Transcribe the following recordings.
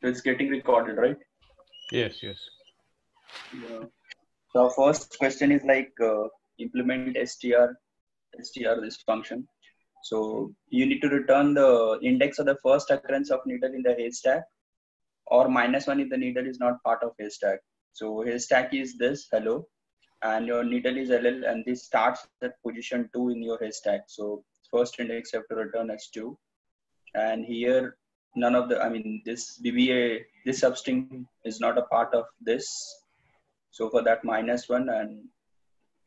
So it's getting recorded, right? Yes, yes. Yeah. So first question is like uh, implement str str this function. So you need to return the index of the first occurrence of needle in the haystack, or minus one if the needle is not part of haystack. So haystack is this hello, and your needle is ll, and this starts at position two in your haystack. So first index you have to return as two, and here none of the I mean this BBA this substring is not a part of this. So for that minus one and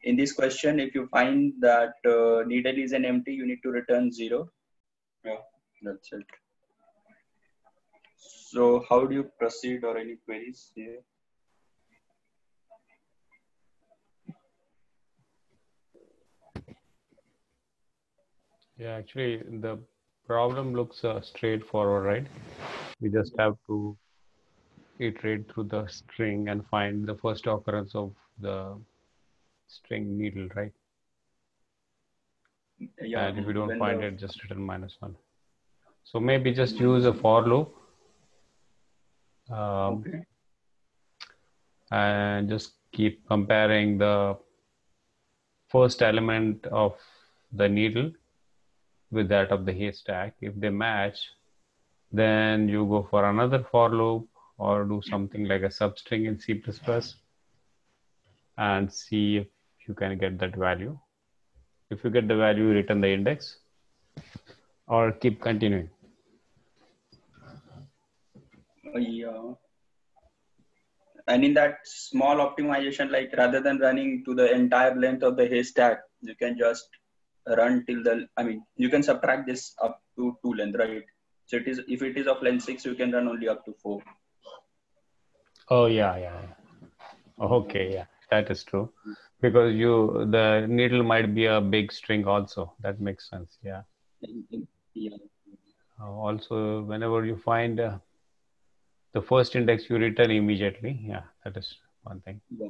in this question, if you find that uh, needle is an empty, you need to return zero. Yeah, that's it. So how do you proceed or any queries here? Yeah, actually, the problem looks uh, straightforward, right? We just have to iterate through the string and find the first occurrence of the string needle, right? Yeah, and if you don't find the- it, just return minus one. So maybe just use a for loop um, Okay. and just keep comparing the first element of the needle with that of the haystack. If they match, then you go for another for loop or do something like a substring in C++ and see if you can get that value. If you get the value, return the index or keep continuing. Uh, yeah. And in that small optimization, like rather than running to the entire length of the haystack, you can just run till the, I mean, you can subtract this up to two length, right? So it is, if it is of length six, you can run only up to four. Oh yeah, yeah. yeah. Okay, yeah, that is true. Because you the needle might be a big string also. That makes sense. Yeah. Yeah. Uh, also, whenever you find uh, the first index, you return immediately. Yeah, that is one thing. yeah.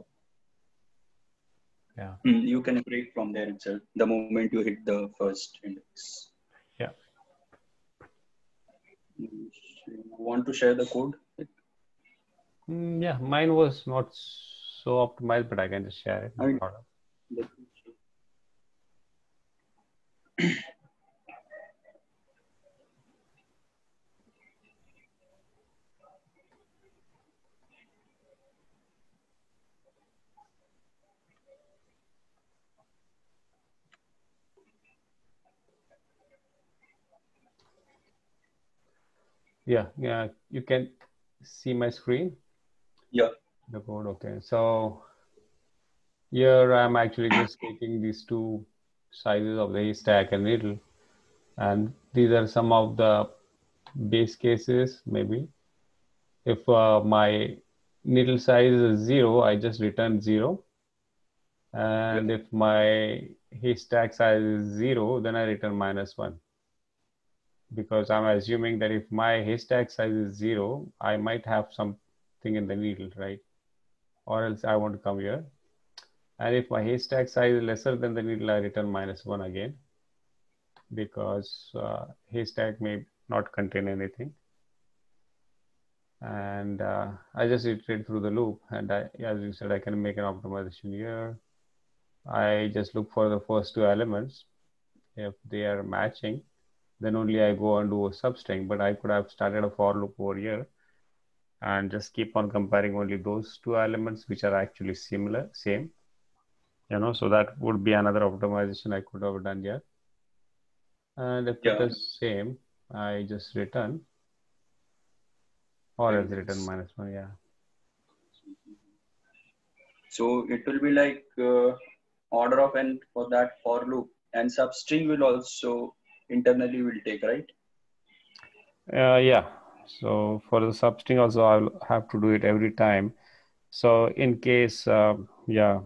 Yeah. Hmm, You can break from there itself the moment you hit the first index. Yeah. You Want to share the code? Mm, yeah, mine was not so optimized, but I can just share it. I mean- Yeah, yeah, you can see my screen. Yeah. The code, okay. So here I'm actually just taking these two sizes of the haystack and needle, and these are some of the base cases, maybe. If uh, my needle size is zero, I just return zero. And if my haystack size is zero, then I return minus one. Because I'm assuming that if my haystack size is zero, I might have something in the needle, right? Or else I want to come here. And if my haystack size is lesser than the needle, I return minus one again because uh, haystack may not contain anything. And uh, I just iterate through the loop. And I, as you said, I can make an optimization here. I just look for the first two elements. If they are matching, then only I go and do a substring. But I could have started a for loop over here and just keep on comparing only those two elements which are actually similar, same. You know, so that would be another optimization I could have done here. And if it Yeah. is same, I just return or else return minus one. Yeah. So it will be like uh, order of n for that for loop and substring will also internally will take, right? Uh, yeah. So for the substring also, I'll have to do it every time. So in case, uh, yeah,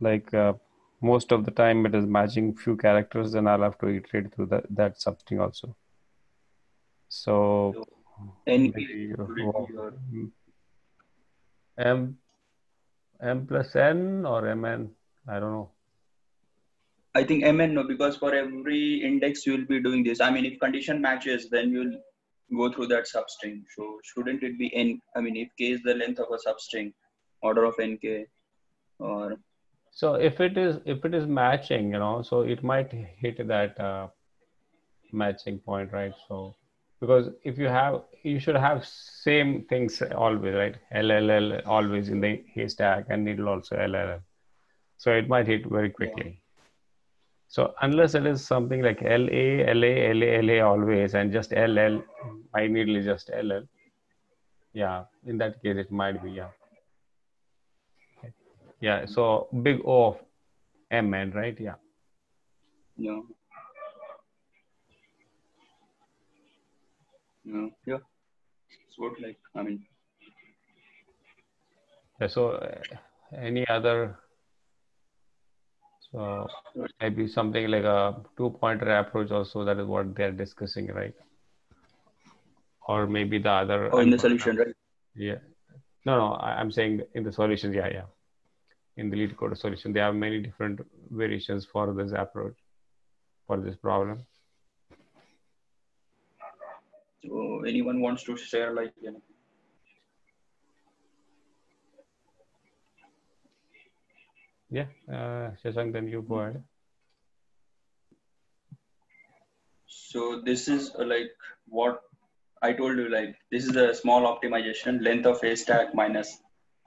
like uh, most of the time it is matching few characters, then I'll have to iterate through that that substring also. So So NP maybe will be uh, your- M M plus N or MN, I don't know. I think MN no, because for every index you will be doing this. I mean, if condition matches, then you'll go through that substring. So shouldn't it be n? I mean, if k is the length of a substring, order of nk, or so if it is if it is matching, you know, so it might hit that uh, matching point, right? So because if you have you should have same things always, right? LLL always in the haystack, and needle also LLL. So it might hit very quickly. Yeah. So unless it is something like LA, LA, LA, LA always, and just LL, my needle is just LL. Yeah, in that case, it might be, yeah. Yeah, so big O of MN, right? Yeah. Yeah. Yeah. Yeah. It's what like, I mean. Yeah, so uh, any other so maybe something like a two-pointer approach also, that is what they're discussing, right? Or maybe the other. Oh, in the solution, right? Yeah. No, no, I'm saying in the solutions, yeah, yeah. In the LeetCode solution, they have many different variations for this approach, for this problem. So anyone wants to share like, you Yeah, uh, Shashank, then you go ahead. So this is uh, like what I told you, like this is a small optimization, length of haystack minus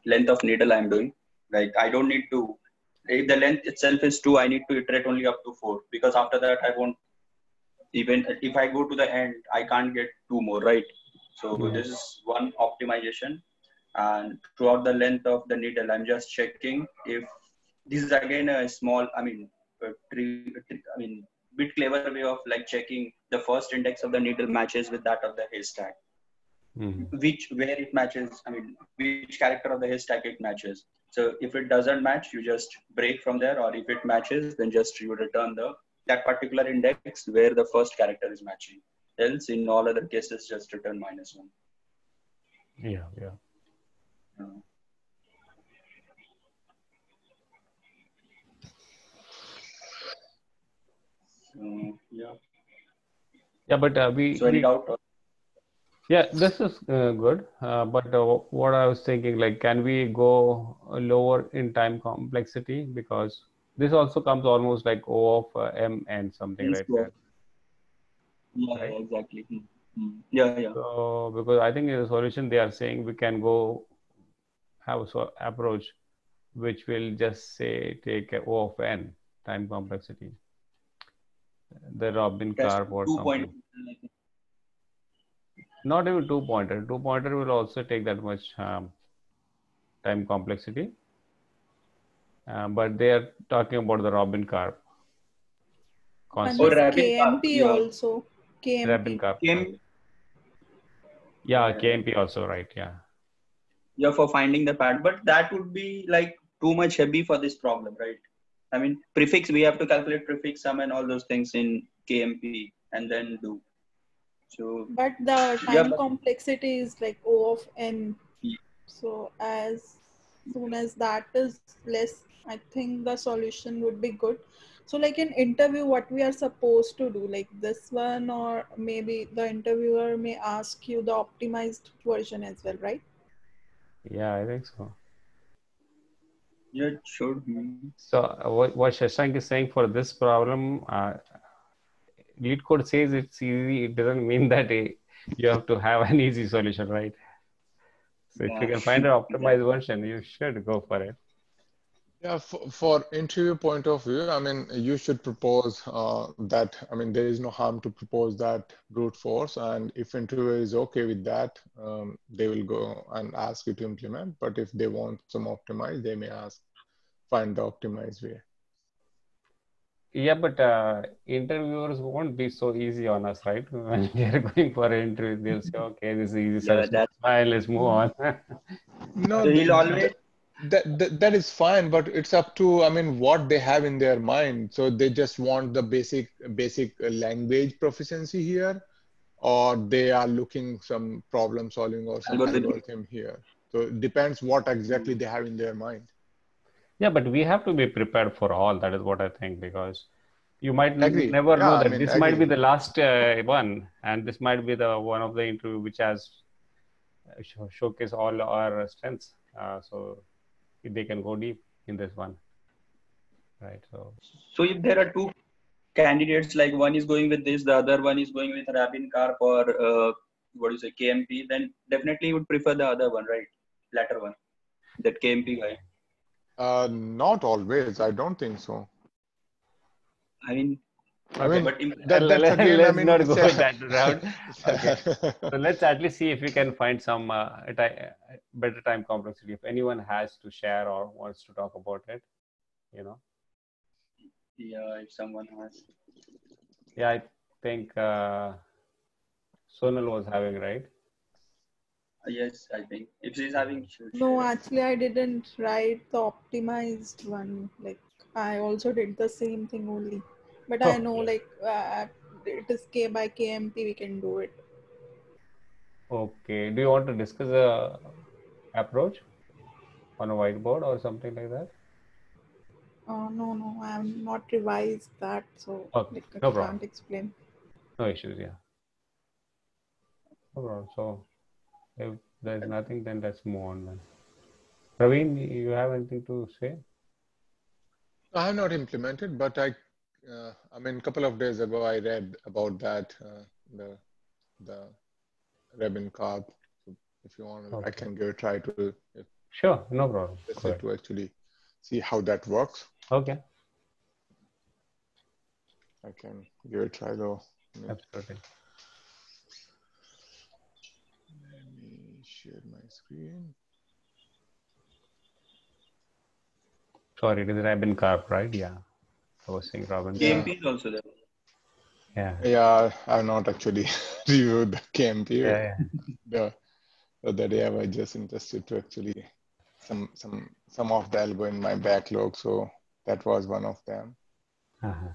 length of needle I'm doing. Like I don't need to, if the length itself is two, I need to iterate only up to four because after that I won't even, if I go to the end, I can't get two more, right? So mm-hmm. this is one optimization and throughout the length of the needle, I'm just checking if this is again a small i mean i mean bit clever way of like checking the first index of the needle matches with that of the haystack. Mm-hmm. which where it matches i mean which character of the haystack it matches. So if it doesn't match you just break from there or if it matches then just you return the that particular index where the first character is matching. Else in all other cases just return minus one. Yeah yeah. Uh, yeah. Yeah, but uh, we. So any doubt? Or... Yeah, this is uh, good. Uh, but uh, what I was thinking, like, can we go lower in time complexity because this also comes almost like O of uh, M and something like that. Yeah, right? exactly. Mm-hmm. Yeah, yeah. So because I think in the solution they are saying we can go have a approach which will just say take O of n time complexity the Robin Karp or something. Not even two pointer. Two pointer will also take that much um, time complexity. Uh, but they are talking about the Robin Karp. Concept. Or KMP also. KMP. Robin Karp. KMP. Yeah, KMP also, right? Yeah. Yeah, for finding the pad, but that would be like too much heavy for this problem, right? I mean, prefix, we have to calculate prefix sum and all those things in KMP and then do. So, but the time yeah, but, complexity is like O of n. Yeah. So, as soon as that is less, I think the solution would be good. So, like in interview, what we are supposed to do, like this one, or maybe the interviewer may ask you the optimized version as well, right? Yeah, I think so. Yeah, it should. So uh, what, what Shashank is saying for this problem, uh, LeetCode says it's easy. It doesn't mean that it, you have to have an easy solution, right? So yeah. if you can find an optimized version, you should go for it. Yeah, for, for interview point of view, I mean, you should propose uh, that. I mean, there is no harm to propose that brute force, and if interviewer is okay with that, um, they will go and ask you to implement. But if they want some optimize, they may ask find the optimized way. Yeah, but uh, interviewers won't be so easy on us, right? When they're going for an interview, they'll say, "Okay, this is easy. Yeah, that's... Fine, let's move on." no, so he'll always that, that that is fine but it's up to i mean what they have in their mind. So they just want the basic basic language proficiency here or they are looking some problem solving or some algorithm here. So it depends what exactly they have in their mind. Yeah but we have to be prepared for all. That is what i think because you might Agree. never Yeah, know I that mean, this might be the last uh, one and this might be the one of the interview which has uh, showcase all our strengths. Uh, so they can go deep in this one right so So if there are two candidates, like one is going with this, the other one is going with Rabin Karp or uh, what do you say, KMP, then definitely you would prefer the other one, right? Latter one, that KMP guy. Uh, not always. I don't think so. I mean, I mean, but im- that, Let- that's again, let's I mean, not go that route. Okay. so let's at least see if we can find some uh, ti- better time complexity if anyone has to share or wants to talk about it you know yeah, if someone has. yeah i think uh, sonal was having right Yes, I think if she's having. should No, actually, I didn't write the optimized one. Like, I also did the same thing only. But I know, Okay. like, uh, it is K by KMP, we can do it. okay do you want to discuss a approach on a whiteboard or something like that Uh, no, no, I have not revised that, so Okay, I no problem. can't explain. no issues yeah no problem so if there's nothing then let's move on then Praveen, you have anything to say I have not implemented, but I, uh, I mean, a couple of days ago, I read about that, uh, the, the Rebin Karp. So if you want, I can give a try to, if sure no problem just to actually see how that works. okay I can give it a try though. Let me- absolutely let me share my screen. Sorry, it is Rabin Karp, right? Yeah. I was saying Robin. Karp. KMP is also there. Yeah. Yeah, I've not actually reviewed the KMP. Yeah, yeah. The, the other day I was just interested to actually some some some of the algo in my backlog, so that was one of them. Uh-huh.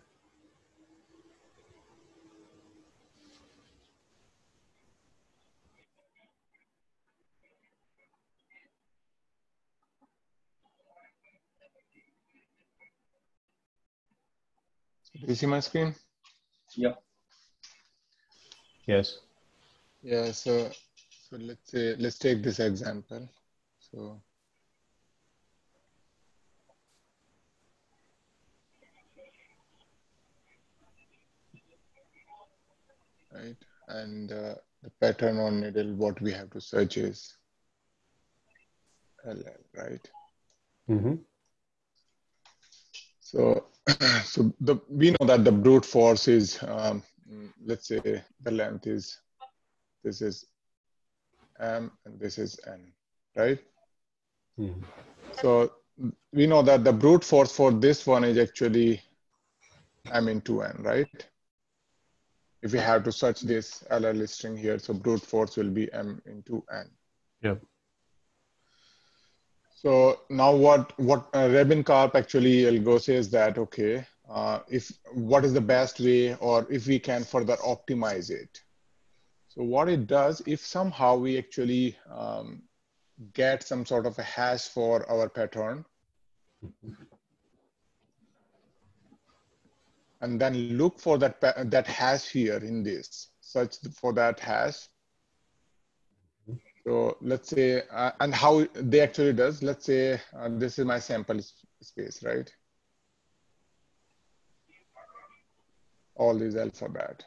Do you see my screen? Yeah. Yes. Yeah, so so let's say let's take this example. So right, and uh, the pattern on needle, what we have to search is LL, right? Mm-hmm. So, so the we know that the brute force is, um, mm, let's say the length is, this is m and this is n, right? Mm-hmm. So we know that the brute force for this one is actually m into n, right? If we have to search this LL string here, so brute force will be m into n. Yep. So now what what uh, Rebin Karp actually algo says that okay, uh, if what is the best way or if we can further optimize it. So what it does, if somehow we actually um, get some sort of a hash for our pattern, and then look for that that hash here in this, search for that hash. So let's say, uh, and how they actually does, let's say uh, this is my sample space, right? All these alphabet.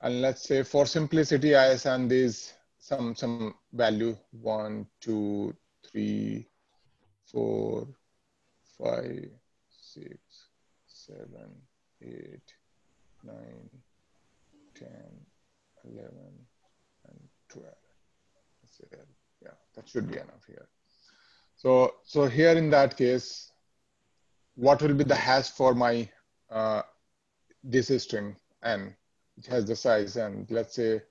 And let's say for simplicity, I assign these some some value one, two, three, four, five, six, seven, eight, nine, ten, eleven, and twelve. Let's say that, yeah, that should be enough here. So, so here in that case, what will be the hash for my uh, this string n, which has the size n. Let's say,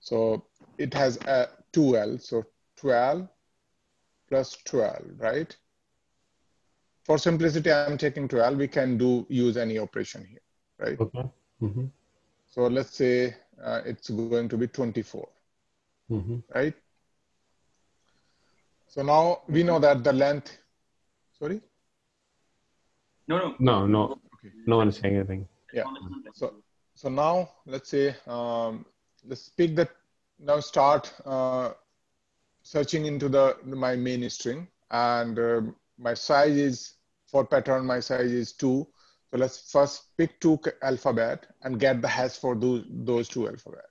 so it has a 2l, so 12 plus 12, right? For simplicity, I'm taking 12. We can do use any operation here, right? Okay. Mm-hmm. So let's say uh, it's going to be 24. mm-hmm. right? So now we know that the length, sorry? No, no. No, no. Okay. No one is saying anything. Yeah. So, so now let's say, um, let's pick the, now start uh, searching into the my main string and uh, my size is for pattern, my size is two. So let's first pick two alphabet and get the hash for those, those two alphabet.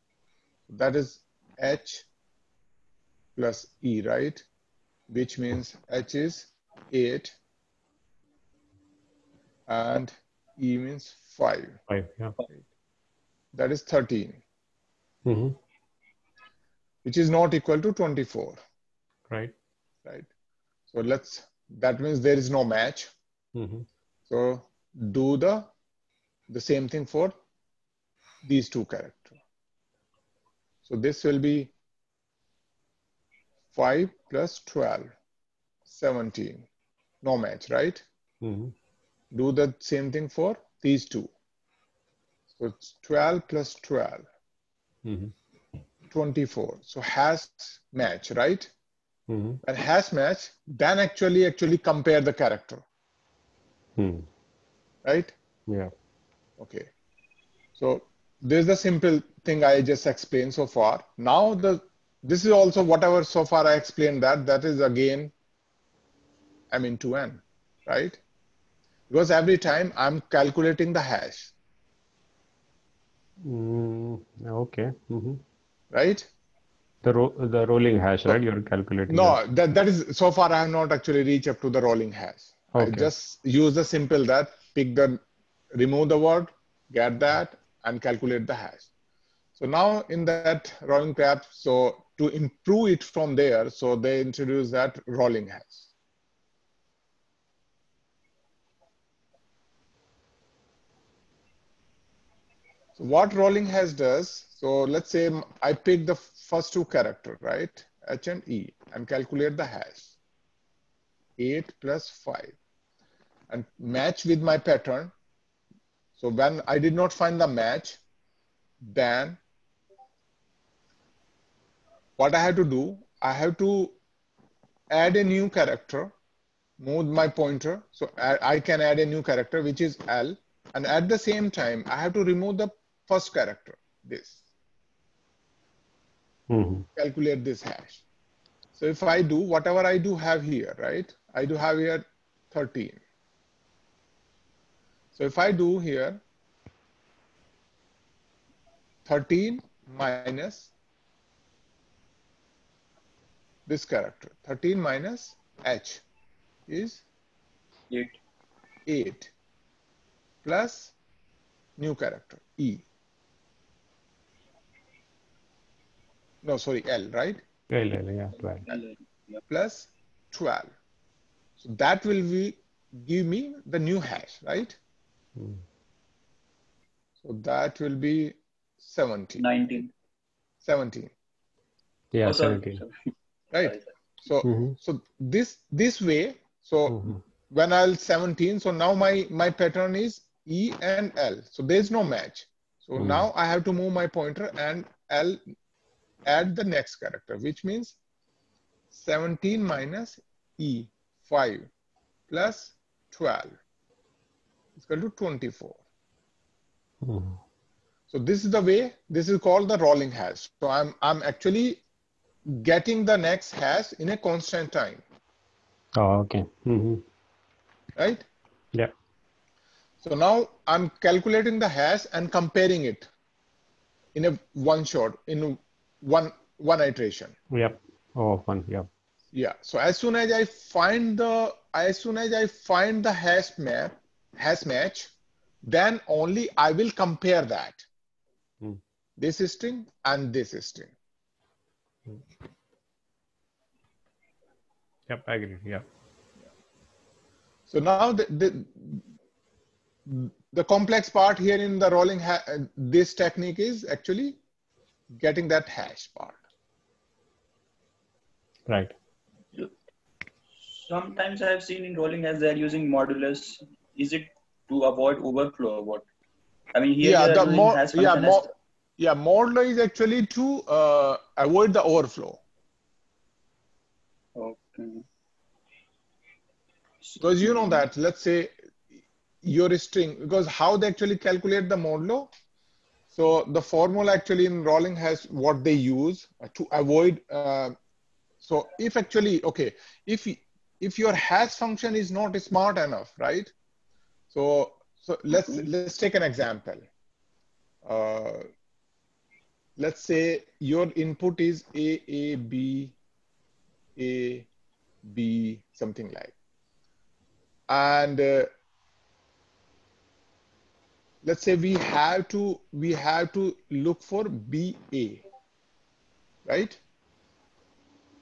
That is H plus E, right? Which means H is eight and E means five. Five, yeah. That is 13. Mm-hmm. Which is not equal to 24. Right. Right. So let's, that means there is no match. Mm-hmm. So do the, the same thing for these two characters. So this will be 5 plus 12, 17. No match, right? Mm-hmm. Do the same thing for these two. So it's 12 plus 12, mm-hmm. 24. So has match, right? Mm-hmm. And hash match, then actually actually compare the character. Hmm. Right? Yeah. Okay. So this is the simple thing I just explained so far. Now the this is also whatever so far I explained that that is again I mean to n, right? Because every time I'm calculating the hash. Mm, okay. Mm-hmm. Right? The ro- the rolling hash, right? You're calculating. No, that, that is so far I have not actually reached up to the rolling hash. Okay. I just use the simple that pick the remove the word, get that, and calculate the hash. So now in that rolling graph, so to improve it from there, so they introduce that rolling hash. So what rolling hash does, so let's say I pick the first two character, right? H and E and calculate the hash. 8 plus 5 and match with my pattern. So when I did not find the match, then what I have to do, I have to add a new character, move my pointer. So I, can add a new character, which is L. And at the same time, I have to remove the first character, this. Mm-hmm. Calculate this hash. So if I do whatever I do have here, right? I do have here 13. So if I do here 13 minus this character, 13 minus h is 8. 8 plus new character e. No, sorry, L, right? L, L, yeah, 12. L, plus 12. So that will be give me the new hash, right? Mm. So that will be 17. 19. 17. Yeah, Oh, sorry, 17. sorry. Right. Sorry, So Mhm. so this this way, so Mhm. when I'll 17, so now my my pattern is E and L. So there's no match. So Mm. now I have to move my pointer and L add the next character, which means 17 minus E, 5 plus 12 is equal to 24. Mhm. So this is the way, this is called the rolling hash. So I'm, I'm actually getting the next hash in a constant time, Oh, okay. Mm-hmm. right? Yeah. So now I'm calculating the hash and comparing it in a one shot, in one, one iteration. Yep. Oh, fun. Yep. Yeah. So as soon as I find the, as soon as I find the hash map, hash match, then only I will compare that. Hmm. This string and this string. Yep. I agree. Yeah. So now the, the, the complex part here in the rolling, ha- this technique is actually getting that hash part. Right. Sometimes I have seen in rolling as they're using modulus. Is it to avoid overflow or what? I mean, here yeah, the more, yeah, more, yeah, modulo is actually to uh, avoid the overflow. Okay. Because you know that, let's say your string, because how they actually calculate the modulo. So the formula actually in Rolling hash what they use to avoid. Uh, so if actually, okay, if if your hash function is not smart enough, right? So so let's let's take an example. Uh, let's say your input is A A B A B something like, and uh, let's say we have to we have to look for BA, right?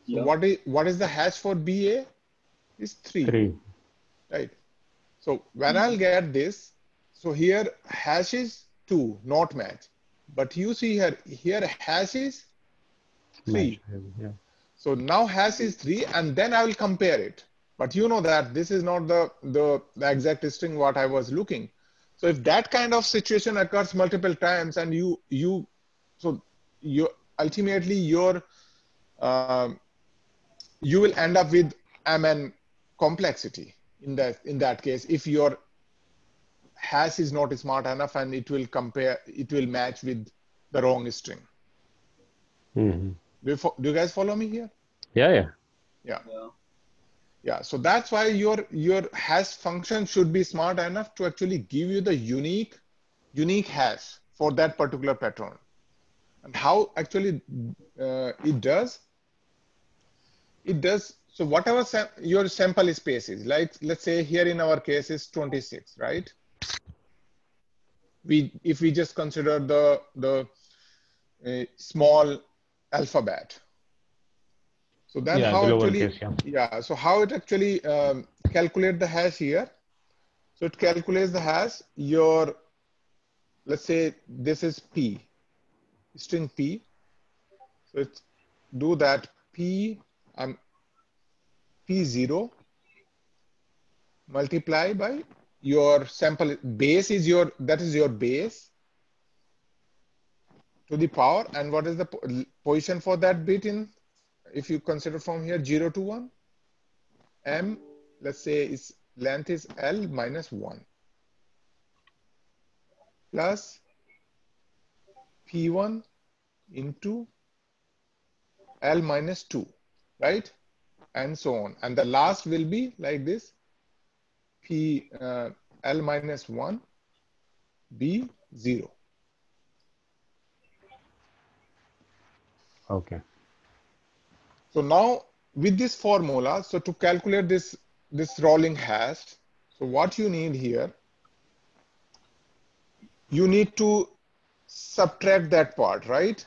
Yeah. So what is what is the hash for BA? Is three. Three. Right. So when I'll get this, so here hash is two, not match. But you see here, here hash is three. Match, Yeah. So now hash is three, and then I will compare it. But you know that this is not the, the, the exact string what I was looking. So if that kind of situation occurs multiple times and you, you so you ultimately your, um, you will end up with MN complexity in that, in that case, if your hash is not smart enough and it will compare, it will match with the wrong string. Mm-hmm. Do, you, do you guys follow me here? Yeah, yeah. Yeah. yeah. Yeah, so that's why your your hash function should be smart enough to actually give you the unique unique hash for that particular pattern. And how actually uh, it does? It does so whatever sam your sample space is, like let's say here in our case is 26, right? We if we just consider the the uh, small alphabet, so that's yeah, how actually, case, yeah. yeah. so how it actually um, calculate the hash here. So it calculates the hash, your, let's say this is P, string P. So it's do that P, um, P0 multiply by your sample base is your, that is your base to the power. And what is the position for that bit in if you consider from here 0 to 1, m, let's say its length is L minus 1 plus P1 into L minus 2, right? And so on. And the last will be like this, P uh, L minus 1, B 0. Okay. So now with this formula, so to calculate this, this rolling hash, so what you need here, you need to subtract that part, right?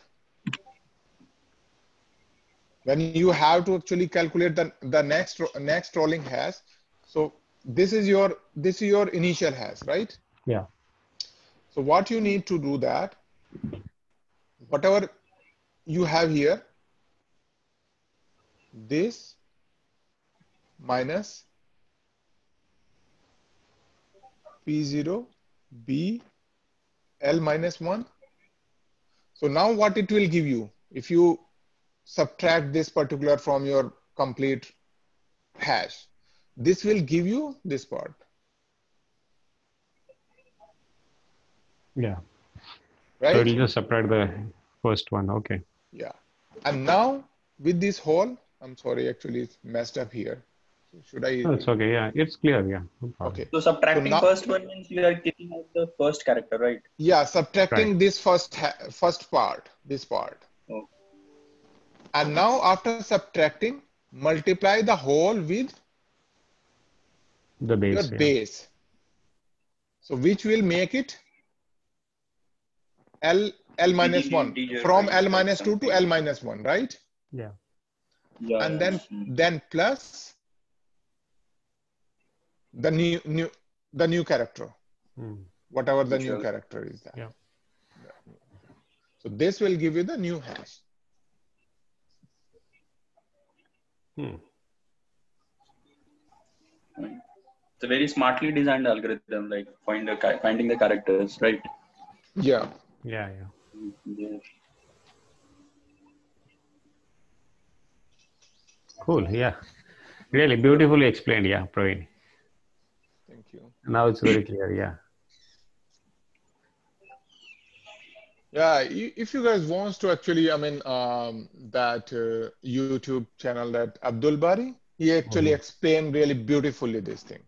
When you have to actually calculate the, the next, next rolling hash, so this is your, this is your initial hash, right? Yeah. So what you need to do that, whatever you have here, this minus P0 B L minus 1. So now what it will give you if you subtract this particular from your complete hash, this will give you this part. Yeah. Right. So it'll just subtract the first one. Okay. Yeah. And now with this whole, I'm sorry, actually it's messed up here. Should I? It's okay. Yeah, it's clear. Yeah. No okay. So subtracting so now, first one means you are taking out the first character, right? Yeah, subtracting right. this first first part, this part. Oh. And now after subtracting, multiply the whole with the base. Your yeah. base. So which will make it L L minus one from L minus two to L minus one, right? Yeah. Yeah. And then then plus the new new the new character. Hmm. Whatever the new character is that. Yeah. So this will give you the new hash. Hmm. It's a very smartly designed algorithm, like find the finding the characters, right? Yeah. Yeah, yeah. yeah. Cool. Yeah. Really beautifully explained. Yeah, Praveen. Thank you. Now it's very clear. Yeah. Yeah, if you guys wants to actually, I mean, um, that uh, YouTube channel that Abdul Bari, he actually mm-hmm. explained really beautifully this thing.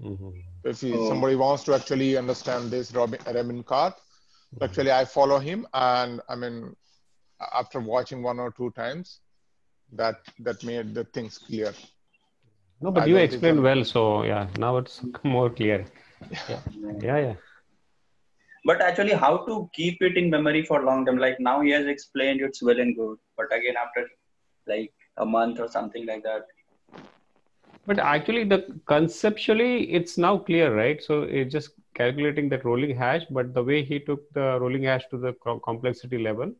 Mm-hmm. If he, oh. somebody wants to actually understand this, Robin Rabin Karp, mm-hmm. actually I follow him, and I mean, after watching one or two times, that that made the things clear. No, but I you explained well, so yeah, now it's more clear. Yeah, yeah, yeah. But actually how to keep it in memory for long term? Like now he has explained it's well and good but again after like a month or something like that. But actually the conceptually it's now clear right? So it's just calculating that rolling hash but the way he took the rolling hash to the complexity level.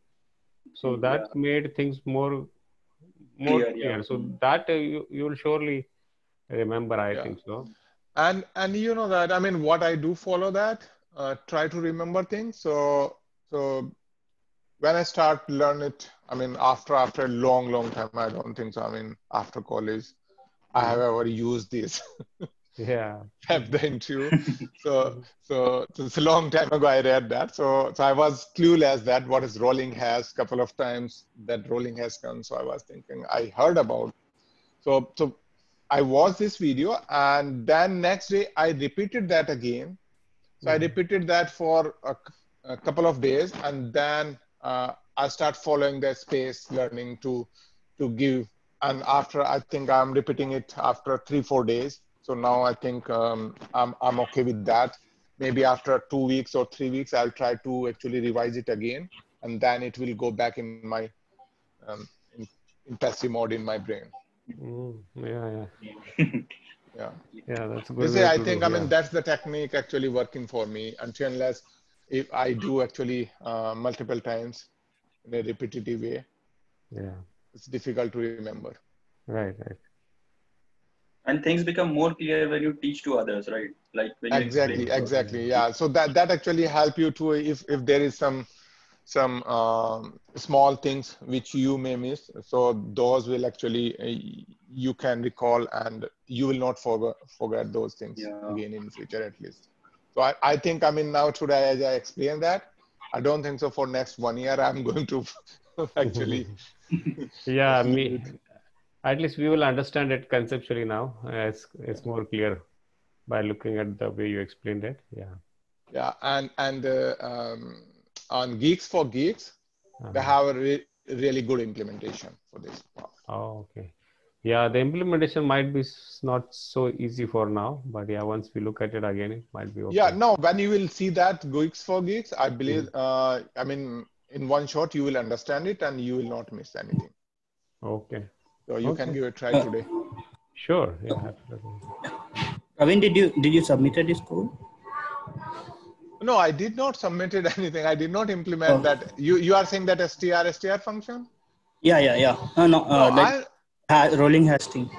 So mm, that yeah. made things more more clear, clear. Yeah. so that uh, you, you'll surely remember i yeah. think so and and you know that i mean what i do follow that uh, try to remember things. So so when I start learn it, I mean after after a long long time, I don't think so. I mean after college, I have mm-hmm. ever used this. yeah. have the interview so so it's a long time ago i read that. So so i was clueless that what is rolling hash couple of times that rolling hash come. So i was thinking i heard about. So so i watched this video and then next day i repeated that again. So I repeated that for a, a couple of days, and then uh, I start following the space learning to to give. And after I think I'm repeating it after three four days. So now I think um, I'm I'm okay with that. Maybe after two weeks or three weeks, I'll try to actually revise it again, and then it will go back in my um, in, in passive mode in my brain. Mm, yeah, yeah. yeah yeah that's good say, i think do, i mean that's the technique actually working for me until unless if i do actually uh, multiple times in a repetitive way yeah it's difficult to remember right right and things become more clear when you teach to others right like exactly exactly yeah so that that actually help you to if if there is some some um, small things which you may miss. So those will actually uh, you can recall and you will not forget forget those things yeah. again in future at least. So I, I think I mean now today as I explained that, I don't think so for next one year I'm going to actually. yeah, me. At least we will understand it conceptually now. It's it's more clear by looking at the way you explained it. Yeah. Yeah, and and uh, um, on Geeks for Geeks, uh-huh. they have a re- really good implementation for this. Oh, okay. Yeah, the implementation might be not so easy for now, but yeah, once we look at it again, it might be okay. Yeah, no, when you will see that Geeks for Geeks, I believe, mm. uh, I mean, in one shot, you will understand it and you will not miss anything. Okay. So you okay. can give it a try uh, today. Sure. Yeah. Praveen, did you did you submitted this code? No, I did not submitted anything. I did not implement oh. that. You you are saying that str str function? Yeah, yeah, yeah. Uh, no, uh, no like I, ha- rolling hasting.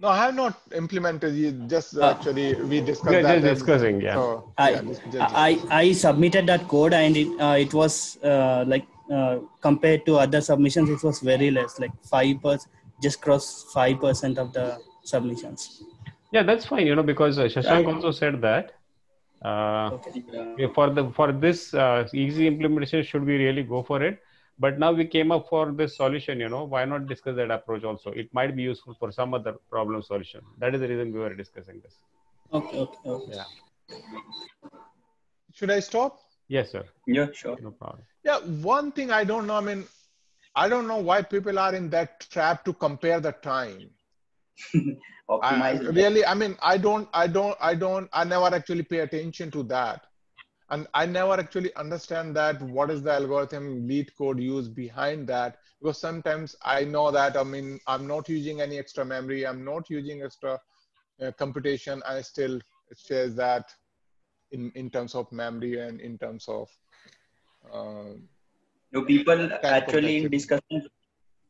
No, I have not implemented. You just uh, actually we discussed yeah, that. Just discussing, yeah. So, I, yeah just, just, I I submitted that code and it uh, it was uh, like uh, compared to other submissions, it was very less, like five percent, just cross five percent of the submissions. Yeah, that's fine. You know, because uh, Shashank also said that uh, okay. for the for this uh, easy implementation should we really go for it? But now we came up for this solution you know why not discuss that approach also? It might be useful for some other problem solution. That is the reason we were discussing this. Okay okay, okay. yeah. Should i stop? Yes sir. Yeah sure. No problem yeah one thing i don't know i mean i don't know why people are in that trap to compare the time. I, really i mean i don't i don't i don't i never actually pay attention to that. And i never actually understand that what is the algorithm LeetCode used behind that. Because sometimes i know that i mean i'm not using any extra memory i'm not using extra uh, computation and still it says that in in terms of memory and in terms of uh, no people actually in discussion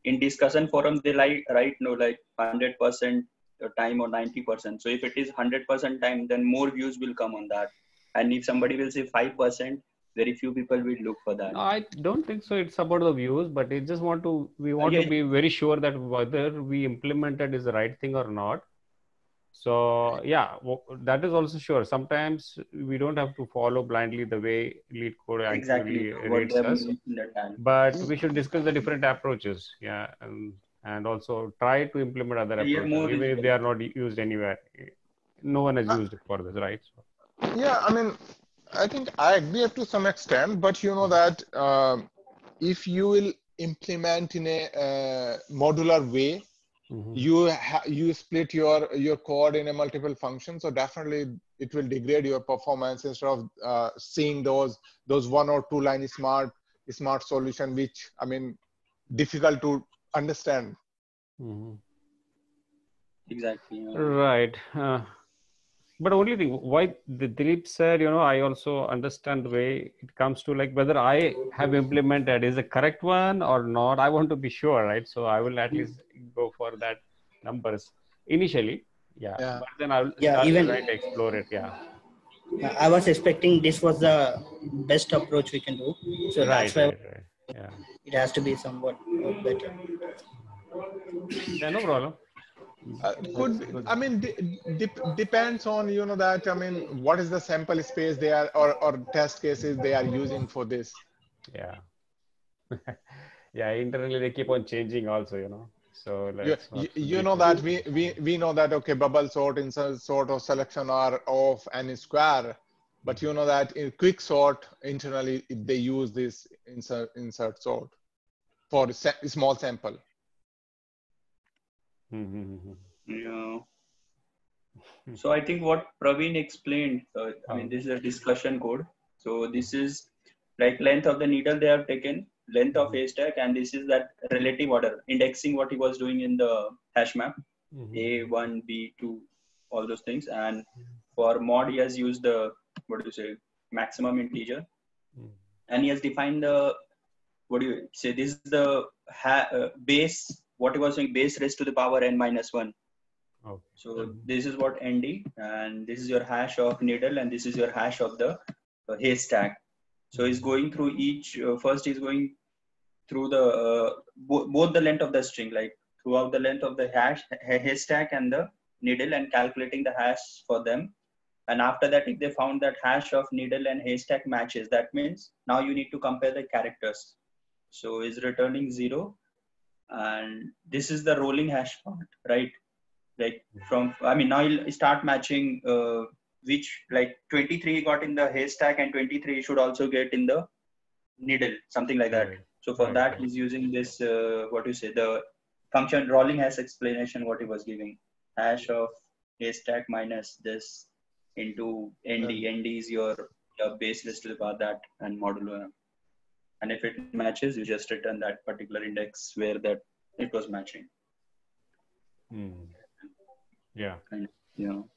in discussion forum they like right no like 100% time or 90%. So if it is 100% time, then more views will come on that. And if somebody will say 5%, very few people will look for that. I don't think so. It's about the views, but it just want to we want to be very sure that whether we implemented is the right thing or not. So yeah, that is also sure. Sometimes we don't have to follow blindly the way LeetCode actually exactly. rates us, but we should discuss the different approaches. Yeah, and, and also try to implement other approaches, even if they are not used anywhere. No one has used it for this, right? So. Yeah, I mean, I think I agree to some extent, but you know that uh, if you will implement in a uh, modular way, mm-hmm. you ha- you split your your code in a multiple function, so definitely it will degrade your performance instead of uh, seeing those those one or two line smart smart solution, which I mean difficult to understand. Mm-hmm. Exactly. Yeah. Right. Uh, but only thing why the Dilip said, you know, I also understand the way it comes to like whether I have implemented is the correct one or not. I want to be sure, right? So I will at least go for that numbers initially. Yeah. yeah. But then I'll yeah, even try to explore it. Yeah. I was expecting this was the best approach we can do. So right, that's why right, right. Yeah. it has to be somewhat better. Yeah, no problem. Uh, could I mean de depends on you know that I mean what is the sample space they are or or test cases they are using for this. Yeah, yeah. Internally they keep on changing also, you know. So you, you, you know that we, we we know that okay bubble sort insert sort of selection are of n square, but you know that in quick sort internally they use this insert insert sort for a small sample. Mm-hmm. Yeah. So I think what Praveen explained, uh, I mean, this is a discussion code. So this is like length of the needle they have taken, length of haystack, and this is that relative order, indexing what he was doing in the hash map, mm-hmm. A1, B2, all those things. And for mod, he has used the, what do you say, maximum integer. Mm-hmm. And he has defined the, what do you say, this is the ha- uh, base what he was saying base raised to the power n minus 1 okay. so this is what nd and this is your hash of needle and this is your hash of the uh, haystack so he's going through each uh, first he's going through the uh, bo- both the length of the string like throughout the length of the hash haystack and the needle and calculating the hash for them. And after that if they found that hash of needle and haystack matches that means now you need to compare the characters. So is returning zero. And this is the rolling hash part right? Like from i mean now you'll start matching uh, which like 23 got in the haystack and 23 should also get in the needle something like that. So for right. that he's using this uh, what you say the function rolling hash explanation what he was giving. Hash of haystack minus this into nd nd is your, your base list power that and modulo. And if it matches you just return that particular index where that it was matching. Mm. yeah. And you know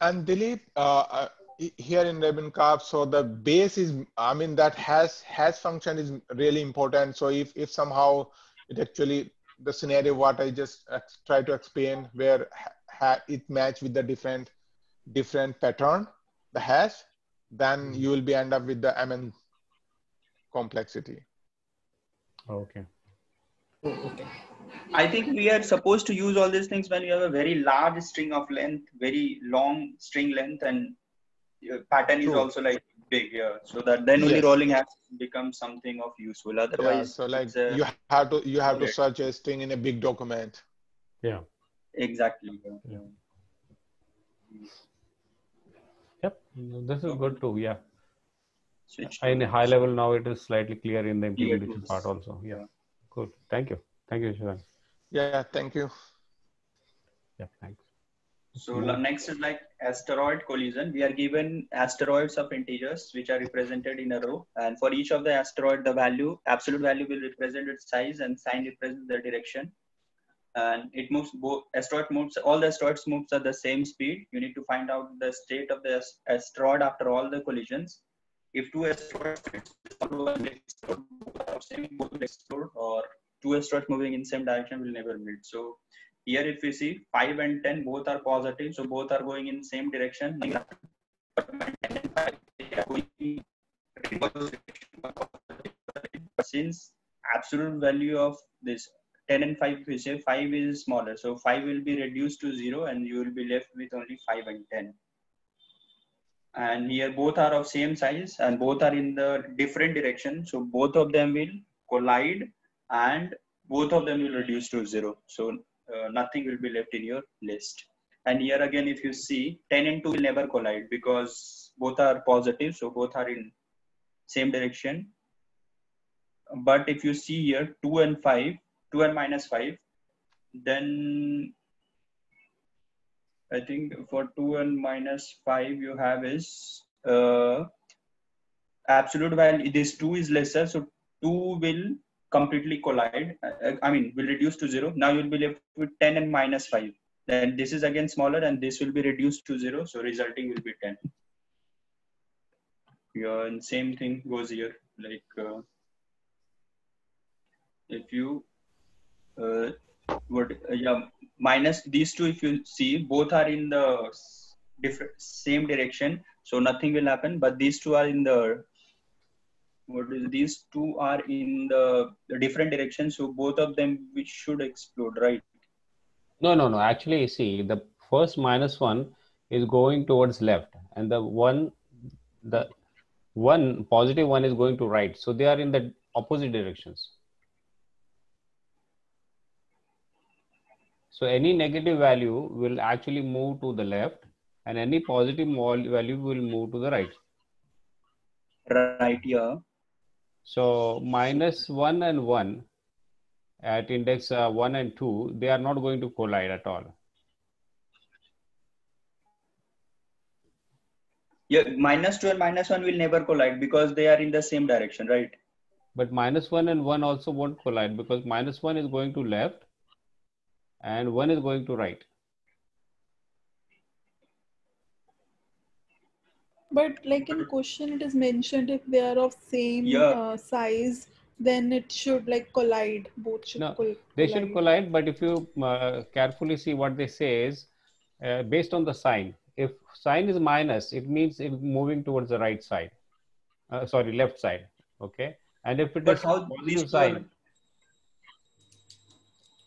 and Dilip, uh, uh, here in Rabin Karp, so the base is, I mean, that has has function is really important. So if if somehow it actually the scenario what I just try to explain where ha, it match with the different different pattern, the hash, then hmm. you will be end up with the MN complexity. Okay. okay. I think we are supposed to use all these things when you have a very large string of length, very long string length, and pattern True. is also like big. Yeah, so that then only yes. rolling hash become something of useful. Otherwise, yeah, so like you have to you have to search a string in a big document. Yeah. Exactly. Yeah. Yep, this is good too. Yeah. Switch in a high level now, it is slightly clear in the implementation part also. Yeah. Good. Thank you. Thank you, Shivan. Yeah, thank you. Yeah, thanks. So next is like asteroid collision. We are given asteroids of integers which are represented in a row, and for each of the asteroid, the value absolute value will represent its size, and sign represents the direction. And it moves both asteroid moves. All the asteroids moves at the same speed. You need to find out the state of the asteroid after all the collisions. If two asteroids will explode, or two asteroids moving in same direction will never meet. So here if we see 5 and 10 both are positive, so both are going in same direction. since absolute value of this 10 and 5 we say 5 is smaller so 5 will be reduced to 0 and you will be left with only 5 and 10 and here both are of same size and both are in the different direction so both of them will collide and both of them will reduce to 0 so uh, nothing will be left in your list. And here again if you see 10 and 2 will never collide because both are positive so both are in same direction. But if you see here 2 and 5 2 and minus 5 then i think for 2 and minus 5 you have is uh, absolute value this 2 is lesser so 2 will completely collide uh, i mean will reduce to 0 now you'll be left with 10 and minus 5 then this is again smaller and this will be reduced to 0 so resulting will be 10 yeah and same thing goes here. Like uh, if you uh, would uh, yeah minus these two if you see both are in the different same direction. So nothing will happen but these two are in the what is these two are in the, the different directions so both of them which should explode right? No no no. Actually see the first minus one is going towards left and the one the one positive one is going to right. So they are in the opposite directions. So any negative value will actually move to the left and any positive value will move to the right. Right yeah so minus 1 and 1 at index uh, 1 and 2 they are not going to collide at all. Yeah minus 2 and minus 1 will never collide because they are in the same direction right? But minus 1 and 1 also won't collide because minus 1 is going to left and 1 is going to right but like in question it is mentioned if they are of same Yeah. uh, size then it should like collide. Both should No, col- they should collide. but if you uh, carefully see what they say is uh, based on the sign. If sign is minus it means it's moving towards the right side. Uh, sorry left side okay? And if it but is positive sign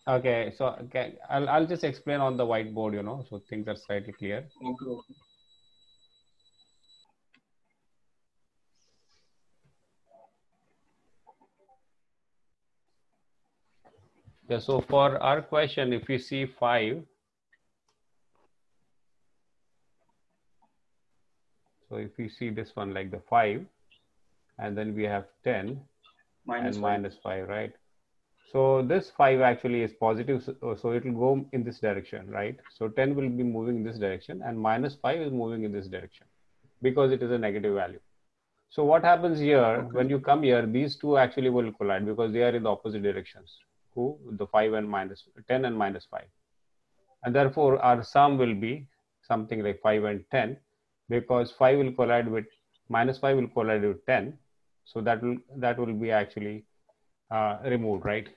okay so okay, I'll, I'll just explain on the whiteboard you know so things are slightly clear. Okay, yeah so for our question if you see 5 so if you see this one like the 5 and then we have 10 minus and five. minus 5 right? So this 5 actually is positive so, so it will go in this direction right? So 10 will be moving in this direction and minus 5 is moving in this direction because it is a negative value. So what happens here when you come here these two actually will collide because they are in the opposite directions who? The 5 and minus 10 and minus 5 and therefore our sum will be something like 5 and 10 because 5 will collide with minus 5 will collide with 10 so that will that will be actually uh, removed right?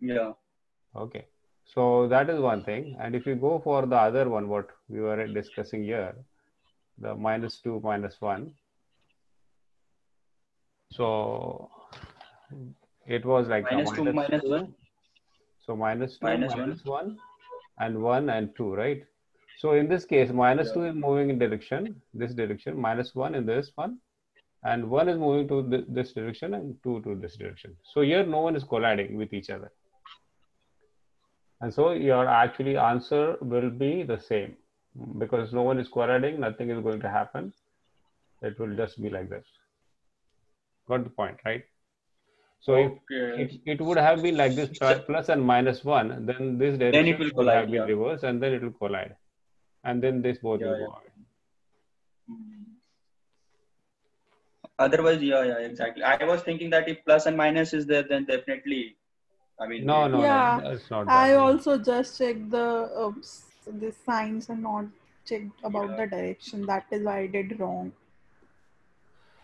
Yeah. Okay. So that is one thing. And if you go for the other one what we were discussing here the minus 2 minus 1 so it was like minus 2 minus 1 so minus 2 Minus minus 1 and 1 and 2 right? So in this case minus Yeah. 2 is moving in direction this direction minus 1 in this one and 1 is moving to th- this direction and 2 to this direction. So here no one is colliding with each other. And so your actually answer will be the same. Because no one is colliding nothing is going to happen. It will just be like this. Got the point right so if okay it, it would have been like this plus plus and minus one, then this direction it will would collide, have been yeah. reversed, and then it will collide, and then this both Yeah, will yeah. go away. Hmm. otherwise yeah yeah exactly i was thinking that if plus and minus is there then definitely i mean No, no, Yeah, no, that's not. I that. also just checked the uh, s- the signs and not checked about Yeah. the direction. That is why I did wrong.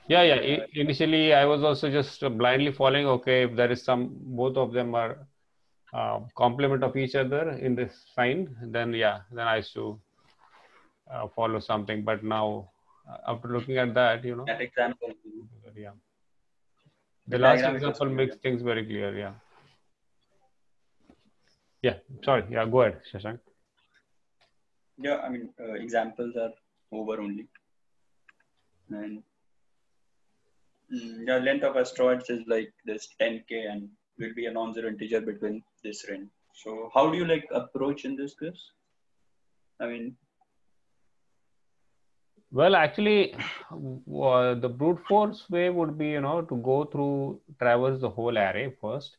Yeah, yeah. I- initially, I was also just uh, blindly following. Okay, if there is some, both of them are uh, complement of each other in this sign, then yeah, then I used to uh, follow something. But now after looking at that, you know. That example. Yeah. The last example makes things very clear. Yeah. Yeah. Sorry. Yeah. Go ahead, Shashank. Yeah. I mean, uh, examples are over only. And the length of asteroids is like this 10k and will be a non-zero integer between this range. So how do you like approach in this case? I mean, well, actually, uh, the brute force way would be, you know, to go through, traverse the whole array first.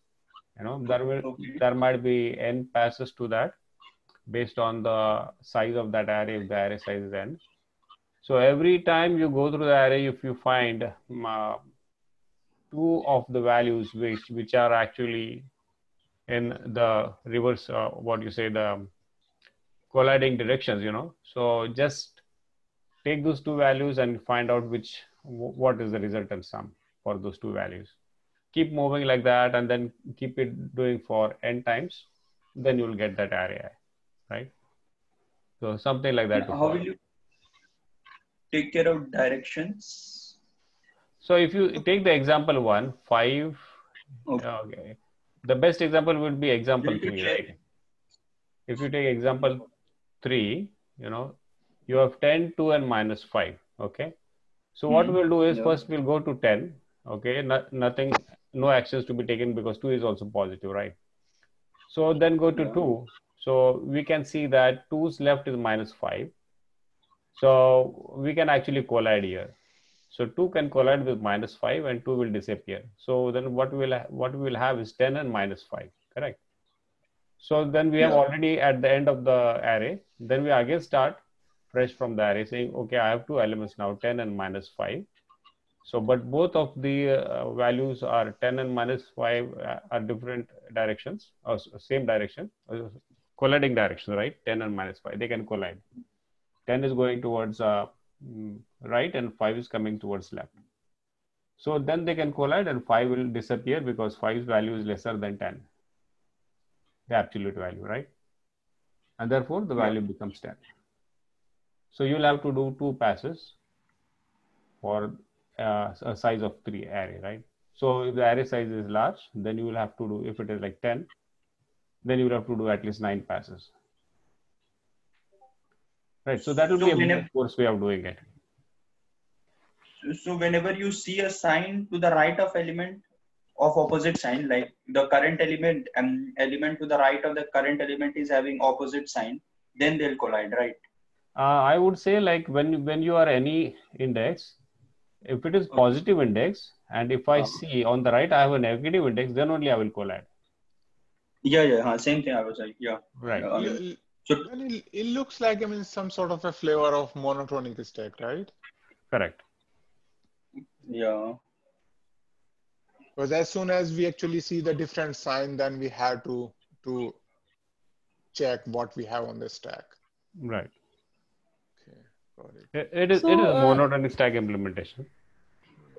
You know, there will okay. there might be n passes to that based on the size of that array if the array size is n. So every time you go through the array, if you find uh, two of the values which which are actually in the reverse, uh, what you say, the colliding directions, you know. So just take those two values and find out which what is the resultant sum for those two values. Keep moving like that and then keep it doing for n times then you'll get that array right? So something like that how will you take care of directions? So if you take the example one five okay, okay. the best example would be example three right? If you take example three you know you have 10 2 and minus 5 okay? So what mm-hmm. we'll do is yeah. first we'll go to 10 okay? No, nothing no actions to be taken because 2 is also positive right? So then go to yeah. 2 so we can see that 2's left is minus 5 so we can actually collide here so 2 can collide with minus 5 and 2 will disappear so then what we'll what we will have is 10 and minus 5 correct so then we have yeah. already at the end of the array then we again start fresh from the array saying, okay, I have two elements now, 10 and minus 5. So, but both of the uh, values are 10 and minus 5 uh, are different directions, or same direction, uh, colliding direction, right? 10 and minus 5, they can collide. 10 is going towards uh, mm, right and 5 is coming towards left. So then they can collide and 5 will disappear because 5's value is lesser than 10, the absolute value, right? And therefore the value becomes 10. So you'll have to do two passes for uh, a size of three array, right? So if the array size is large, then you will have to do, if it is like 10, then you will have to do at least nine passes. Right, so that will so be a whenever, course way of doing it. So whenever you see a sign to the right of element of opposite sign, like the current element and um, element to the right of the current element is having opposite sign, then they'll collide, right? uh, I would say like when when you are any index, if it is positive index, and if I see on the right I have a negative index, then only I will collide. Yeah, yeah, same thing I was like, yeah. Right. I mean, so, it, it looks like I mean some sort of a flavor of monotonic stack, right? Correct. Yeah. Because as soon as we actually see the different sign, then we have to to check what we have on the stack. Right. Okay, got It, it is so, it is a uh, monotonic stack implementation.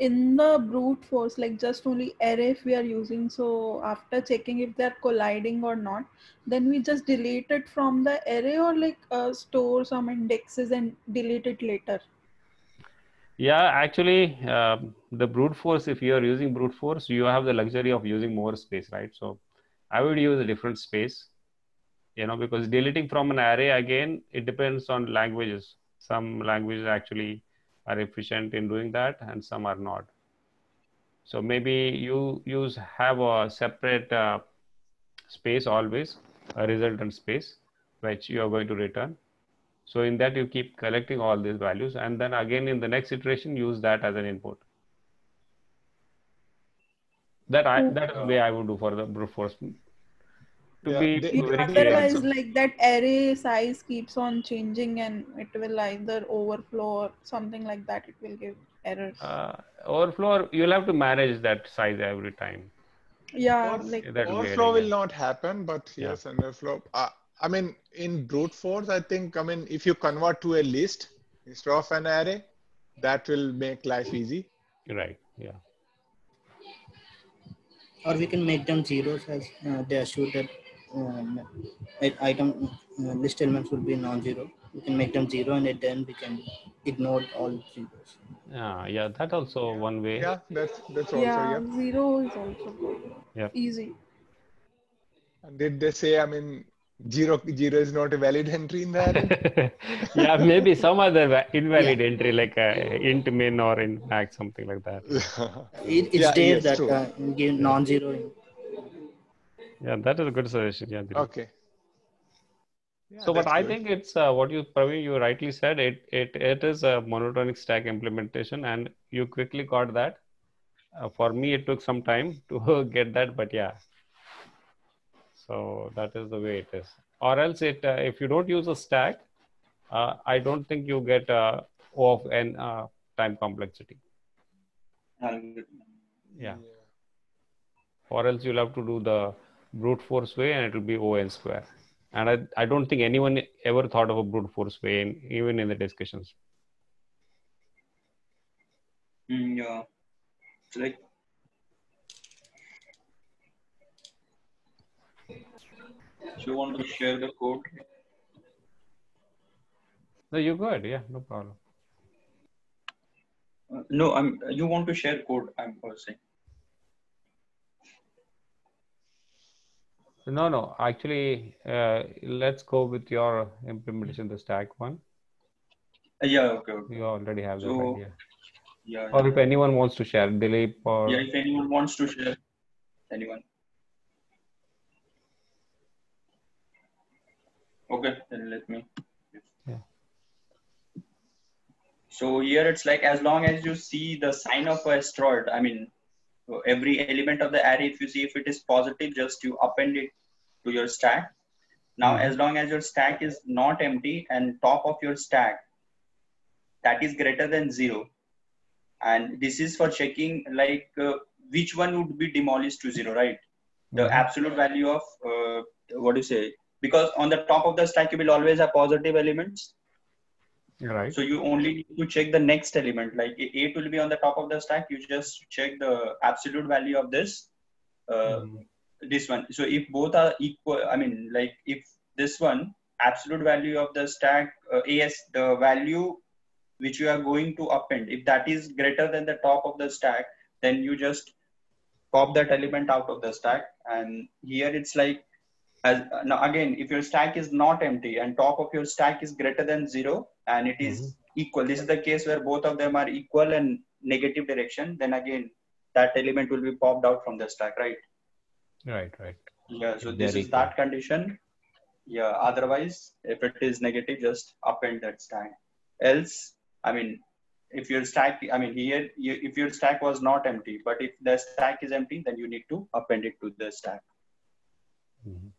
In the brute force, like just only array if we are using, so after checking if they're colliding or not, then we just delete it from the array or like uh, store some indexes and delete it later. Yeah, actually, uh, the brute force, if you are using brute force, you have the luxury of using more space, right? So I would use a different space, you know, because deleting from an array, again, it depends on languages some languages actually are efficient in doing that and some are not. So maybe you use have a separate uh, space always a resultant space which you are going to return. So in that you keep collecting all these values and then again in the next iteration use that as an input. That i that is the way i would do for the brute force to yeah, be they, otherwise like that array size keeps on changing and it will either overflow or something like that it will give errors. Uh, overflow you'll have to manage that size every time. Yeah like overflow will not happen but yeah. yes underflow uh, i mean in brute force i think i mean if you convert to a list instead of an array that will make life easy. Right yeah. Or we can make them zeros as uh, they assume that um, item uh, list elements will be non-zero. We can make them zero and then we can ignore all zeros. Yeah, yeah, that also one way. Yeah, that's that's also yeah, yeah. zero is also good. Yeah. Easy. And did they say? I mean, zero zero is not a valid entry in the array. yeah, maybe some other va- invalid entry like uh, int min or int max, something like that. It, it's Yeah, there yes, that true. uh, give non-zero. In- Yeah, that is a good suggestion. Yeah. Dilip. okay. Yeah, so, but I good. think it's uh, what you Praveen, you rightly said. It it it is a monotonic stack implementation, and you quickly got that. Uh, for me, it took some time to get that, but yeah. So that is the way it is. Or else, it uh, if you don't use a stack, uh, I don't think you get uh, O of n uh, time complexity. And Yeah. Or else you'll have to do the brute force way, and it will be O n square. And I, I don't think anyone ever thought of a brute force way, in, even in the discussions. Mm, yeah. It's like if you want to share the code, No, you're good. Yeah, no problem. uh, no, I'm. You want to share code? I'm saying. No, no. Actually, uh, let's go with your implementation, the stack one. Uh, yeah. Okay. Okay. You already have that So, idea. Yeah. Or yeah. if anyone wants to share, Dilip or Yeah. If anyone wants to share, anyone. Okay. Then let me. Yeah. So here it's like as long as you see the sign of a asteroid, I mean, every element of the array, if you see if it is positive, just you append it to your stack. Now, Mhm. as long as your stack is not empty and top of your stack that is greater than zero, and this is for checking like uh, which one would be demolished to zero, right? The Mhm. absolute value of uh, what do you say? Because on the top of the stack you will always have positive elements, right. so you only need to check the next element. Like eight will be on the top of the stack. You just check the absolute value of this, uh, Mhm. This one. So if both are equal, I mean, like if this one absolute value of the stack uh, as the value which you are going to append, if that is greater than the top of the stack, then you just pop that element out of the stack. And here it's like as now again if your stack is not empty and top of your stack is greater than zero and it is equal this is the case where both of them are equal and negative direction then again that element will be popped out from the stack right Right, right. yeah so If this they're is that condition yeah otherwise if it is negative just append that stack else i mean if your stack i mean here you, if your stack was not empty but if the stack is empty then you need to append it to the stack Mhm.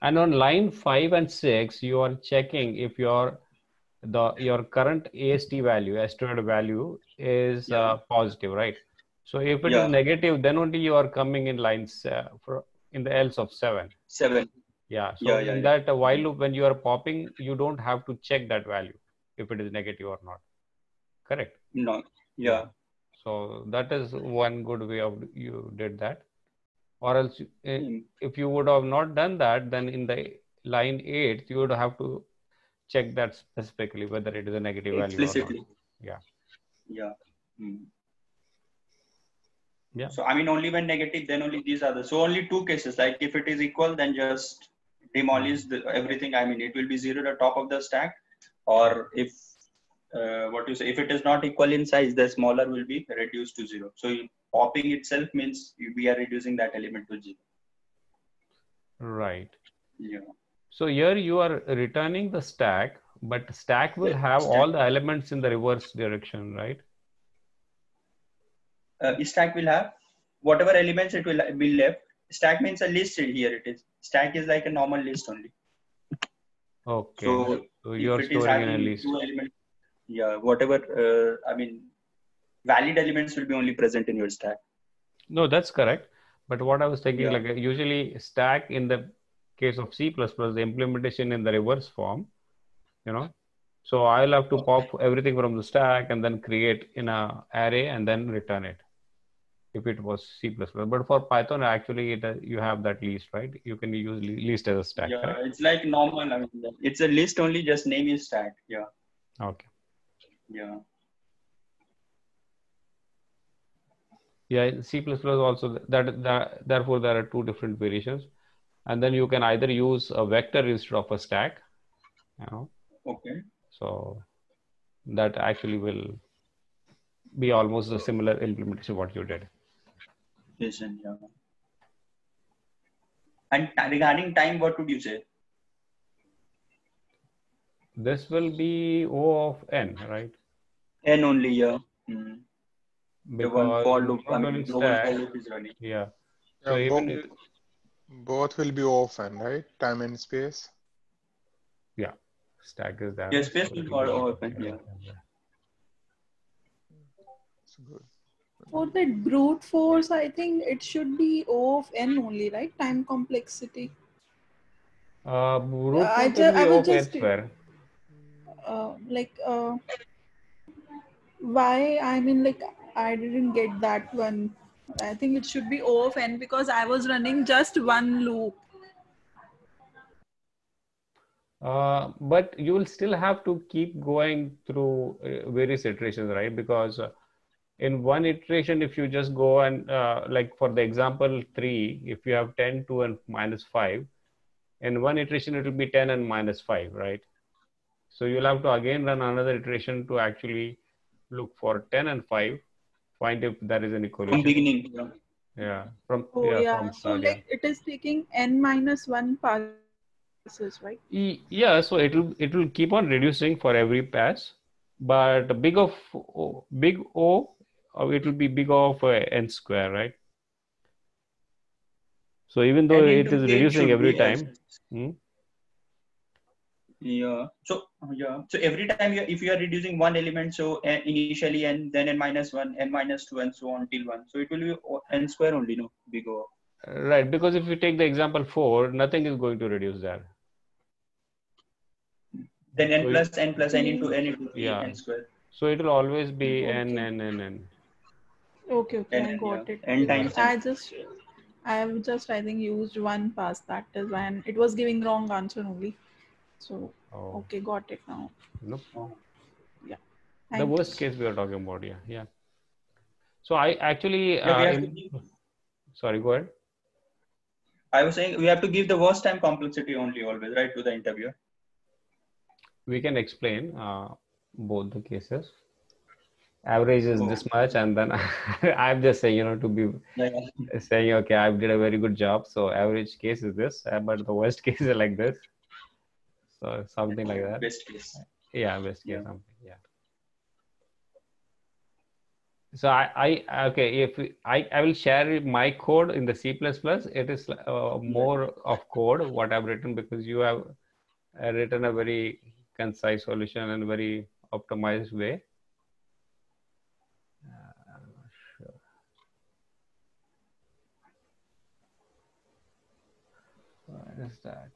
And on line five and six, you are checking if your the your current AST value, asteroid value, is Yeah. uh, positive, right? So if it is Yeah. negative, then only you are coming in lines uh, for in the else of seven. seven Yeah. So Yeah, yeah, in that uh, while loop, when you are popping, you don't have to check that value if it is negative or not. Correct. no yeah So that is one good way of you did that. Or else, eh, Mm. if you would have not done that, then in the line eight, you would have to check that specifically whether it is a negative value or explicitly. Yeah. yeah Hmm. Yeah. so i mean only when negative then only these are the so only two cases like if it is equal then just demolish the, everything i mean it will be zero at the top of the stack or if uh, what you say if it is not equal in size the smaller will be reduced to zero so popping itself means we are reducing that element to zero Right. yeah So here you are returning the stack, but stack will have stack. all the elements in the reverse direction, right? Uh, stack will have whatever elements it will be left stack means a list here it is stack is like a normal list only Okay. So, So if you are storing in a list. elements, yeah, whatever, uh, I mean, valid elements will be only present in your stack. No, that's correct. But what I was thinking, Yeah. like usually stack in the case of C++, the implementation in the reverse form, you know. So I'll have to pop everything from the stack and then create in a array and then return it. If it was C++, but for Python, actually, it, uh, you have that list, right? You can use list as a stack. yeah, it's like normal. I mean, it's a list only, just name is stack. Yeah. Okay. Yeah. Yeah, in C++ also that, that therefore there are two different variations, and then you can either use a vector instead of a stack. You know. Okay. So that actually will be almost a similar implementation what you did. Yes, and yeah. And regarding time, what would you say? This will be O of n, right? N only, yeah. Mm. The one Because for loop, I mean, stack, loop is running. yeah. Yeah, So bo- even if, both will be open, right? Time and space. yeah, stack is that Yeah, space will it go be open, O yeah. It's good. For that brute force, I think it should be O of n only, right? Time complexity. Uh, root I two ju- can be I O was of n just-. Uh, like, uh, why? I mean, like, I didn't get that one. I think it should be O of n because I was running just one loop. Uh, but you will still have to keep going through uh, various iterations, right? Because uh, in one iteration, if you just go and uh, like for the example three, if you have 10, 2 and minus 5, in one iteration, it will be 10 and minus 5, right? So you'll have to again run another iteration to actually look for 10 and 5, find if there is any From beginning, yeah. Yeah, from Oh yeah, yeah. from So start, yeah. like it is taking n minus one passes, right? E- Yeah, so it will it will keep on reducing for every pass, but big of O, big O, uh, it will be big O of uh, n square, right? So even though N it into is K reducing every time, hmm, Yeah. So yeah. So every time you if you are reducing one element, so n, initially n, then n minus one, n minus two, and so on till one. So it will be n square only, no? Big O. right? Because if you take the example four, nothing is going to reduce there. Then n So plus n plus n into n into three, Yeah. n square. So it will always be n Okay. n n n. Okay, okay, N, I N, got yeah. it. N times I just, I have just, I think, used one pass. That is why and it was giving wrong answer only. So, Oh, okay, got it now. nope. Yeah. The worst you. case we are talking about, yeah, yeah. So I actually, Yeah, uh, in- give- sorry, go ahead. I was saying we have to give the worst time complexity only always, right, to the interviewer. we can explain uh, both the cases. Average is Oh. this much, and then I'm just saying, you know, to be Yeah, saying, okay, I did a very good job. So average case is this, uh, but the worst case is like this. So something like that. Best case. Yeah, best case Yeah. something. Yeah. So I, I okay, if I, I will share my code in the C++, it is uh, more of code what I've written because you have uh, written a very concise solution and very optimized way. Uh, I'm not sure. What is that?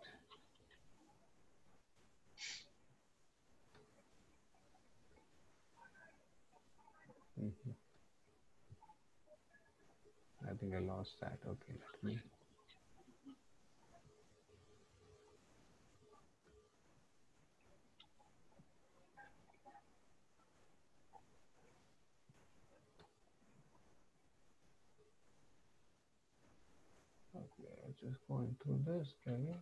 Mhm. I think I lost that. Okay, let me. Okay, just going through this. Okay.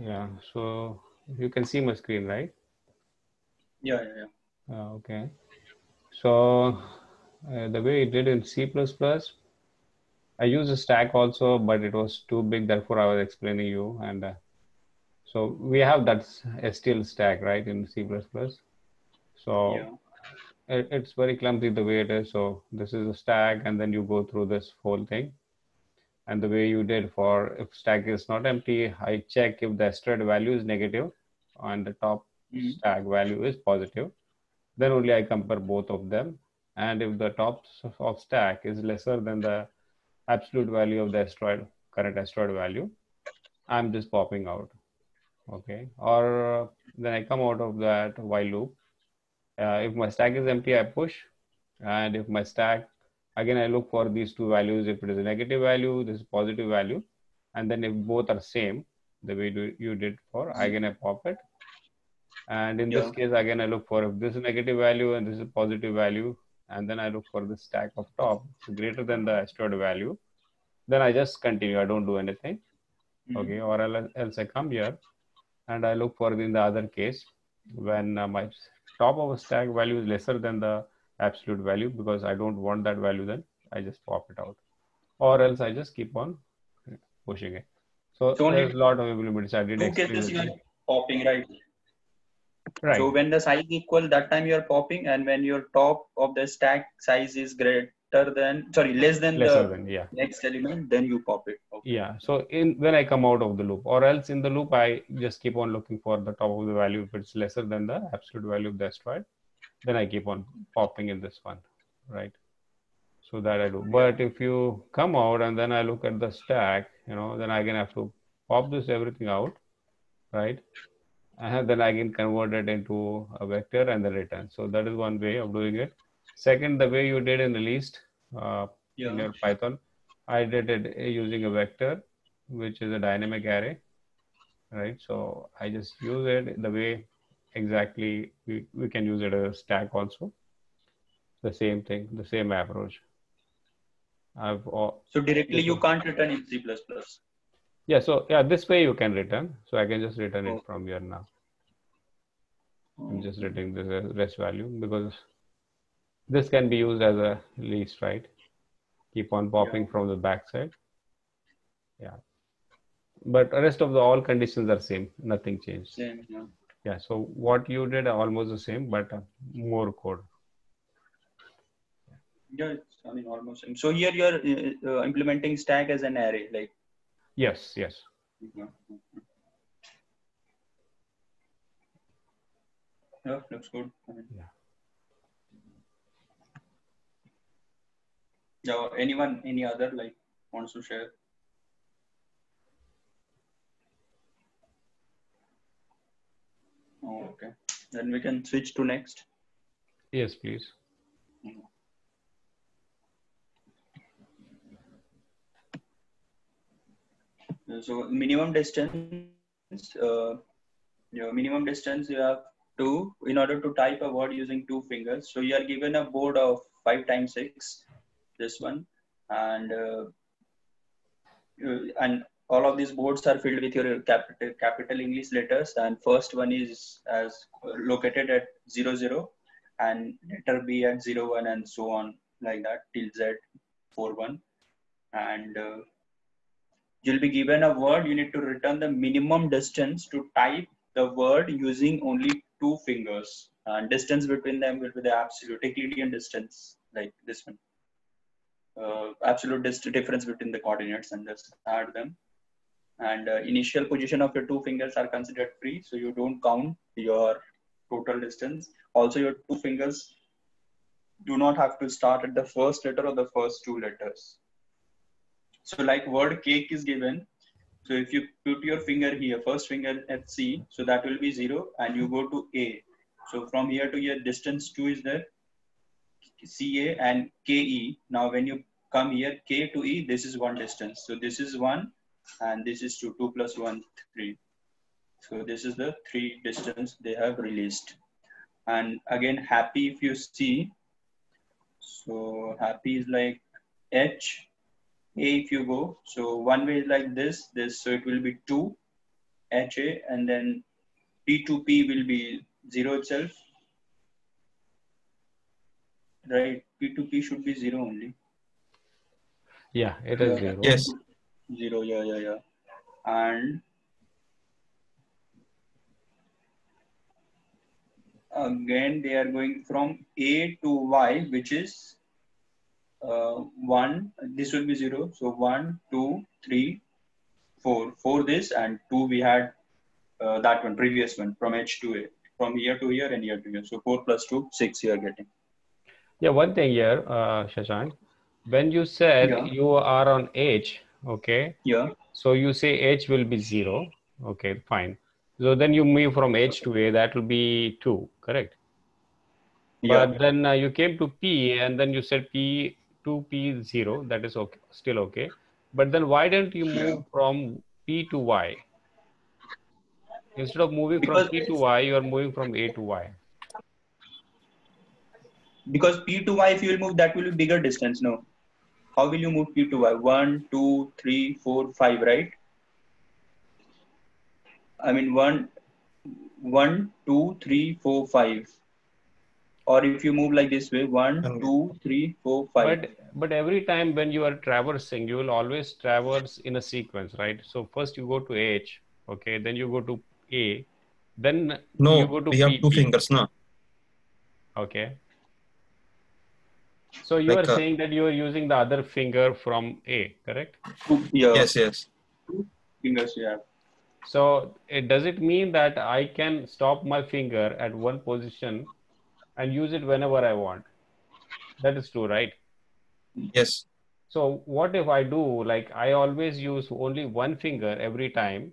Yeah, so you can see my screen, right? Yeah, yeah, yeah. Uh, okay. So uh, the way it did in C++, I used a stack also, but it was too big. Therefore, I was explaining you. And uh, so we have that s- STL stack, right, in C++. So Yeah. it, it's very clumsy the way it is. So this is a stack, and then you go through this whole thing. And the way you did for if stack is not empty, I check if the asteroid value is negative and the top Mhm. stack value is positive. Then only I compare both of them. And if the top of stack is lesser than the absolute value of the asteroid, current asteroid value, I'm just popping out. Okay. Or uh, then I come out of that while loop. Uh, if my stack is empty, I push. And if my stack, again, I look for these two values. If it is a negative value, this is positive value. And then if both are same, the way do, you did for, I again, I pop it. And in Yeah. this case, again, I look for if this is negative value and this is positive value, and then I look for the stack of top greater than the stored value. Then I just continue. I don't do anything. Mhm. Okay. Or else else I come here and I look for in the other case when uh, my top of a stack value is lesser than the absolute value because I don't want that value, then I just pop it out. Or else I just keep on pushing it. So So there's a lot of implementations. I did Two cases you are popping, right? Right. So when the size equal, that time you are popping, and when your top of the stack size is greater than, sorry, less than lesser the than, yeah. next element, then you pop it. Okay. Yeah. So in when I come out of the loop, or else in the loop, I just keep on looking for the top of the value. If it's lesser than the absolute value of the asteroid, then I keep on popping in this one, right? So that I do. But if you come out and then I look at the stack, you know, then I can have to pop this everything out, right? And then I can convert it into a vector and then return. So that is one way of doing it. Second, the way you did in the list uh, in your Python, I did it using a vector, which is a dynamic array, right? So I just use it the way exactly we, we can use it as a stack also. The same thing, the same approach. I've So directly you can't return in C++. yeah, so yeah, this way you can return. So I can just return it Oh. from here now. I'm oh. just returning the rest value because this can be used as a list, right? Keep on popping from the backside. Yeah. But rest of the all conditions are same, nothing changed. Same, yeah. Yeah, so what you did almost the same, but uh, more code. Yeah, I mean, almost same. So here you are uh, uh, implementing stack as an array, like. Yes, yes. Yeah, looks good. Yeah. Yeah, anyone, any other like wants to share? Oh, okay. Then we can switch to next. Yes, please. So minimum distance, uh, your minimum distance you have two in order to type a word using two fingers. So you are given a board of five times six, this one, and uh, and all of these boards are filled with your capital capital English letters. And first one is as located at 00, and letter B at 01 and so on like that till Z 41 and uh, you'll be given a word you need to return the minimum distance to type the word using only two fingers. And distance between them will be the absolute euclidean distance like this one. Uh, absolute difference between the coordinates and just add them and uh, initial position of your two fingers are considered free so you don't count your total distance also your two fingers do not have to start at the first letter or the first two letters so like word cake is given. So if you put your finger here, first finger at C, so that will be zero and you go to A. So from here to here, distance two is there, CA and KE. Now when you come here, K to E, this is one distance. So this is one and this is two, two plus one, three. So this is the three distance they have released. And again, happy if you see, so happy is like H a if you go. So one way is like this, this, so it will be 2 HA and then P2P will be 0 itself. Right, P2P should be 0 only. Yeah, it is zero. Yes. 0, yeah, yeah, yeah. And again, they are going from A to Y, which is uh, 1, this will be 0. So 1, 2, 3, 4. 4 this and 2 we had uh, that one, previous one from H to A. From here to here and here to here. So 4 plus 2, 6 you are getting. Yeah, one thing here, uh, Shashank, when you said Yeah. you are on H, okay, Yeah. so you say H will be zero, okay, fine. So then you move from H to A, that will be two, correct? Yeah. But then uh, you came to P and then you said P to P zero, that is okay, still okay. But then why didn't you move from P to Y? Instead of moving Because- from P to Y, you are moving from A to Y. Because P to Y, if you will move, that will be bigger distance. No. How will you move P to Y? One, two, three, four, five, right? I mean, one, one, two, three, four, five. Or if you move like this way, one, two, three, four, five. But but every time when you are traversing, you will always traverse in a sequence, right? So first you go to H, okay, then you go to A, then No, you go to we have two P. fingers, no? Okay. So you Like, are uh, saying that you are using the other finger from A, correct? Two, yeah, Yes, yes. fingers you have. So it, does it mean that I can stop my finger at one position and use it whenever I want? That is true, right? Yes. So what if I do like I always use only one finger every time,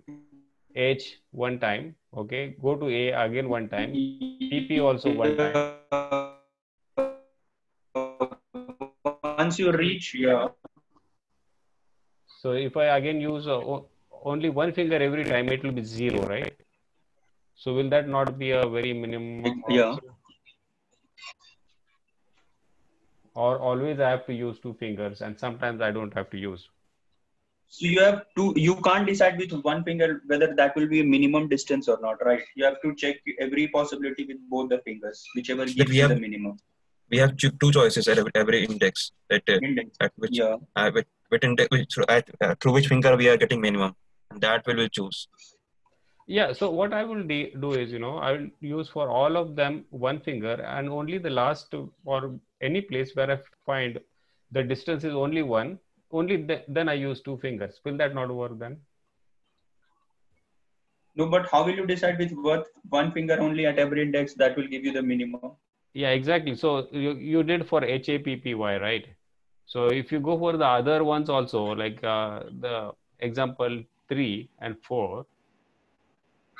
H one time, okay, go to A again one time, PP also one time. Once you reach, yeah, So if I again use uh, only one finger every time, it will be zero, right? So will that not be a very minimum? Yeah. also? Or always I have to use two fingers, and sometimes I don't have to use. So you have to, you can't decide with one finger whether that will be a minimum distance or not, right? You have to check every possibility with both the fingers, whichever gives we you the minimum. We have two two choices at every, every index. At, uh, Index. at which, Yeah. uh, with, with index, which, at, uh, through which finger we are getting minimum. And that will we choose. Yeah, so what I will de- do is, you know, I will use for all of them one finger and only the last or any place where I find the distance is only one, only th- then I use two fingers. Will that not work then? No, but how will you decide with what one finger only at every index that will give you the minimum? Yeah, exactly. So you, you did for HAPPY, right? So if you go for the other ones also, like uh, the example three and four,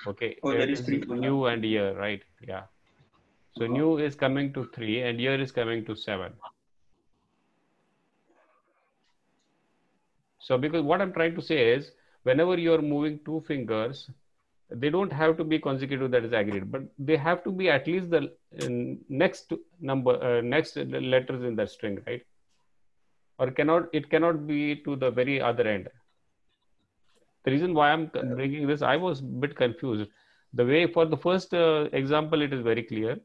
okay, Oh, it is three, new and year, right? Yeah. So new is coming to three and year is coming to seven. So because what I'm trying to say is whenever you're moving two fingers, they don't have to be consecutive that is agreed, but they have to be at least the uh, next number, uh, next letters in the string, right? Or cannot, it cannot be to the very other end. The reason why I'm bringing this, I was a bit confused. The way for the first uh, example, it is very clear.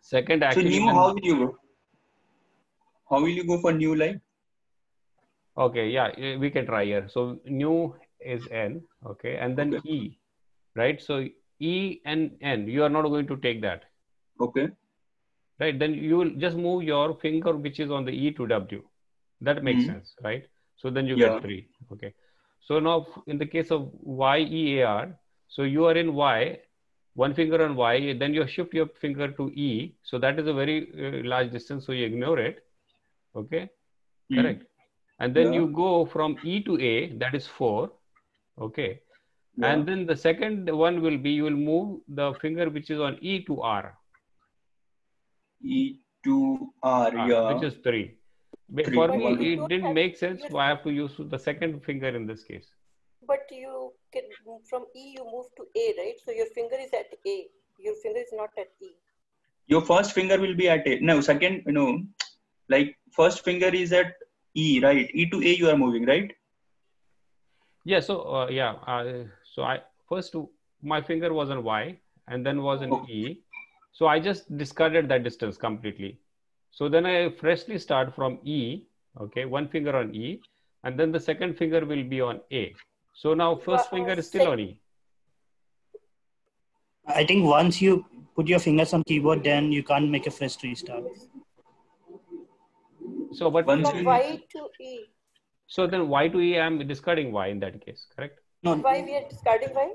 Second, So new, how will you go? How will you go for new line Okay, yeah, we can try here. So new is N, okay, and then Okay. E, right? So E and N, you are not going to take that, Okay. right? Then you will just move your finger which is on the E to W. That makes Mhm. sense, right? So then you Yeah. get three, okay. So now in the case of Y, E, A, R, so you are in Y, one finger on Y, then you shift your finger to E. So that is a very uh, large distance, so you ignore it, okay? Hmm. correct and then Yeah. you go from e to a that is 4 okay Yeah. and then the second one will be you will move the finger which is on e to r, E to R, R, yeah. which is 3 Three. for me it don't didn't make sense yes. why i have to use the second finger in this case But you can from E you move to A, right? So your finger is at A. Your finger is not at E. Your first finger will be at A. No, second, no. Like first finger is at E, right? E to A you are moving, right? yeah so uh, yeah uh, so i first my finger was on y and then was in Okay. e so i just discarded that distance completely so then i freshly start from e okay one finger on e and then the second finger will be on a so now first uh, finger is still on e I think once you put your fingers on keyboard, then you can't make a fresh restart. so but Once From Y to E. so then y to e i'm discarding y in that case correct No, Why we are discarding Y?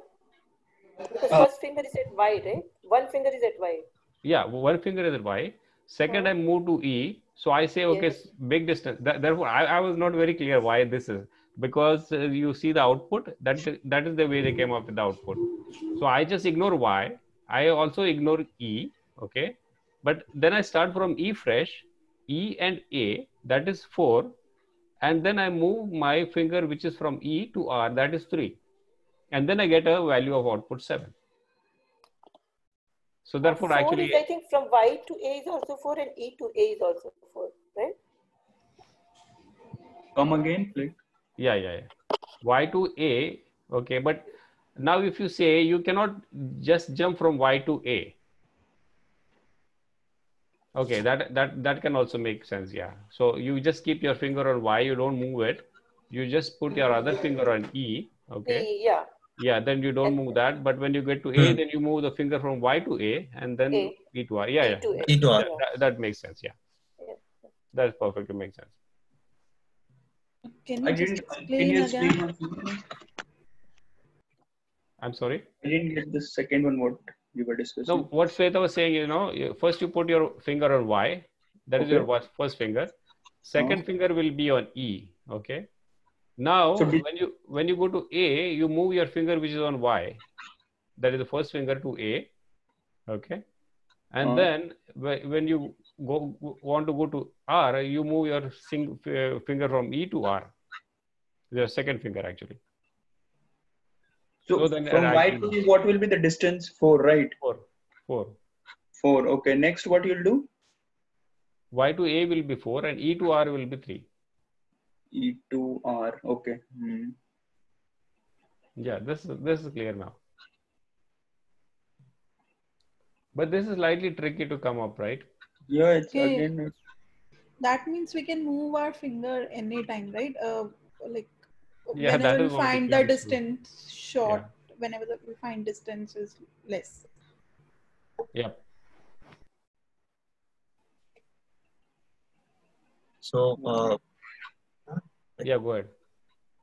Because Uh, first finger is at Y, right? One finger is at Y. yeah one finger is at y. Second i move to e. So i say okay Yes. big distance. That, therefore I, I was not very clear why this is. Because uh, you see the output that that is the way they came up with the output. So i just ignore y. I also ignore e okay? But then i start from e fresh e and a that is 4 and then i move my finger which is from e to r that is 3 and then I get a value of output 7. So therefore, four actually, is, I think from Y to A is also 4 and E to A is also 4, right? Come again, please. yeah, yeah, yeah. Y to A, okay, but now if you say you cannot just jump from Y to A. Okay, that that that can also make sense, yeah. So you just keep your finger on Y, you don't move it. You just put your other finger on E, okay. E, yeah. Yeah, then you don't move that. But when you get to A, Hmm. then you move the finger from Y to A and then A. E to R. Yeah, E yeah. to A. E to R. That, that, that makes sense. Yeah. Yeah. That perfectly makes sense. Can I you just didn't. Can explain you explain again? I'm sorry. I didn't get the second one. What you were discussing? So what Shweta was saying, you know, first you put your finger on Y. That is your Okay. first finger. Second Uh-huh. finger will be on E. Okay. Now, So did- when you when you go to A, you move your finger which is on Y. That is the first finger to A. Okay. And Uh-huh. then when you go want to go to R, you move your sing, uh, finger from E to R. Your second finger actually. So, so then from I Y can- to what will be the distance? Four, right? Four. Four. Four. Okay. Next, what you'll do? Y to A will be four and E to R will be three. E to R. Okay. Hmm. Yeah, this is this is clear now. But this is slightly tricky to come up, right? Yeah. It's Okay. again. That means we can move our finger anytime, right? Uh, like Yeah, that whenever we is find the means. distance short, whenever the, we find distance is less. Yep. So, uh, Yeah, go ahead.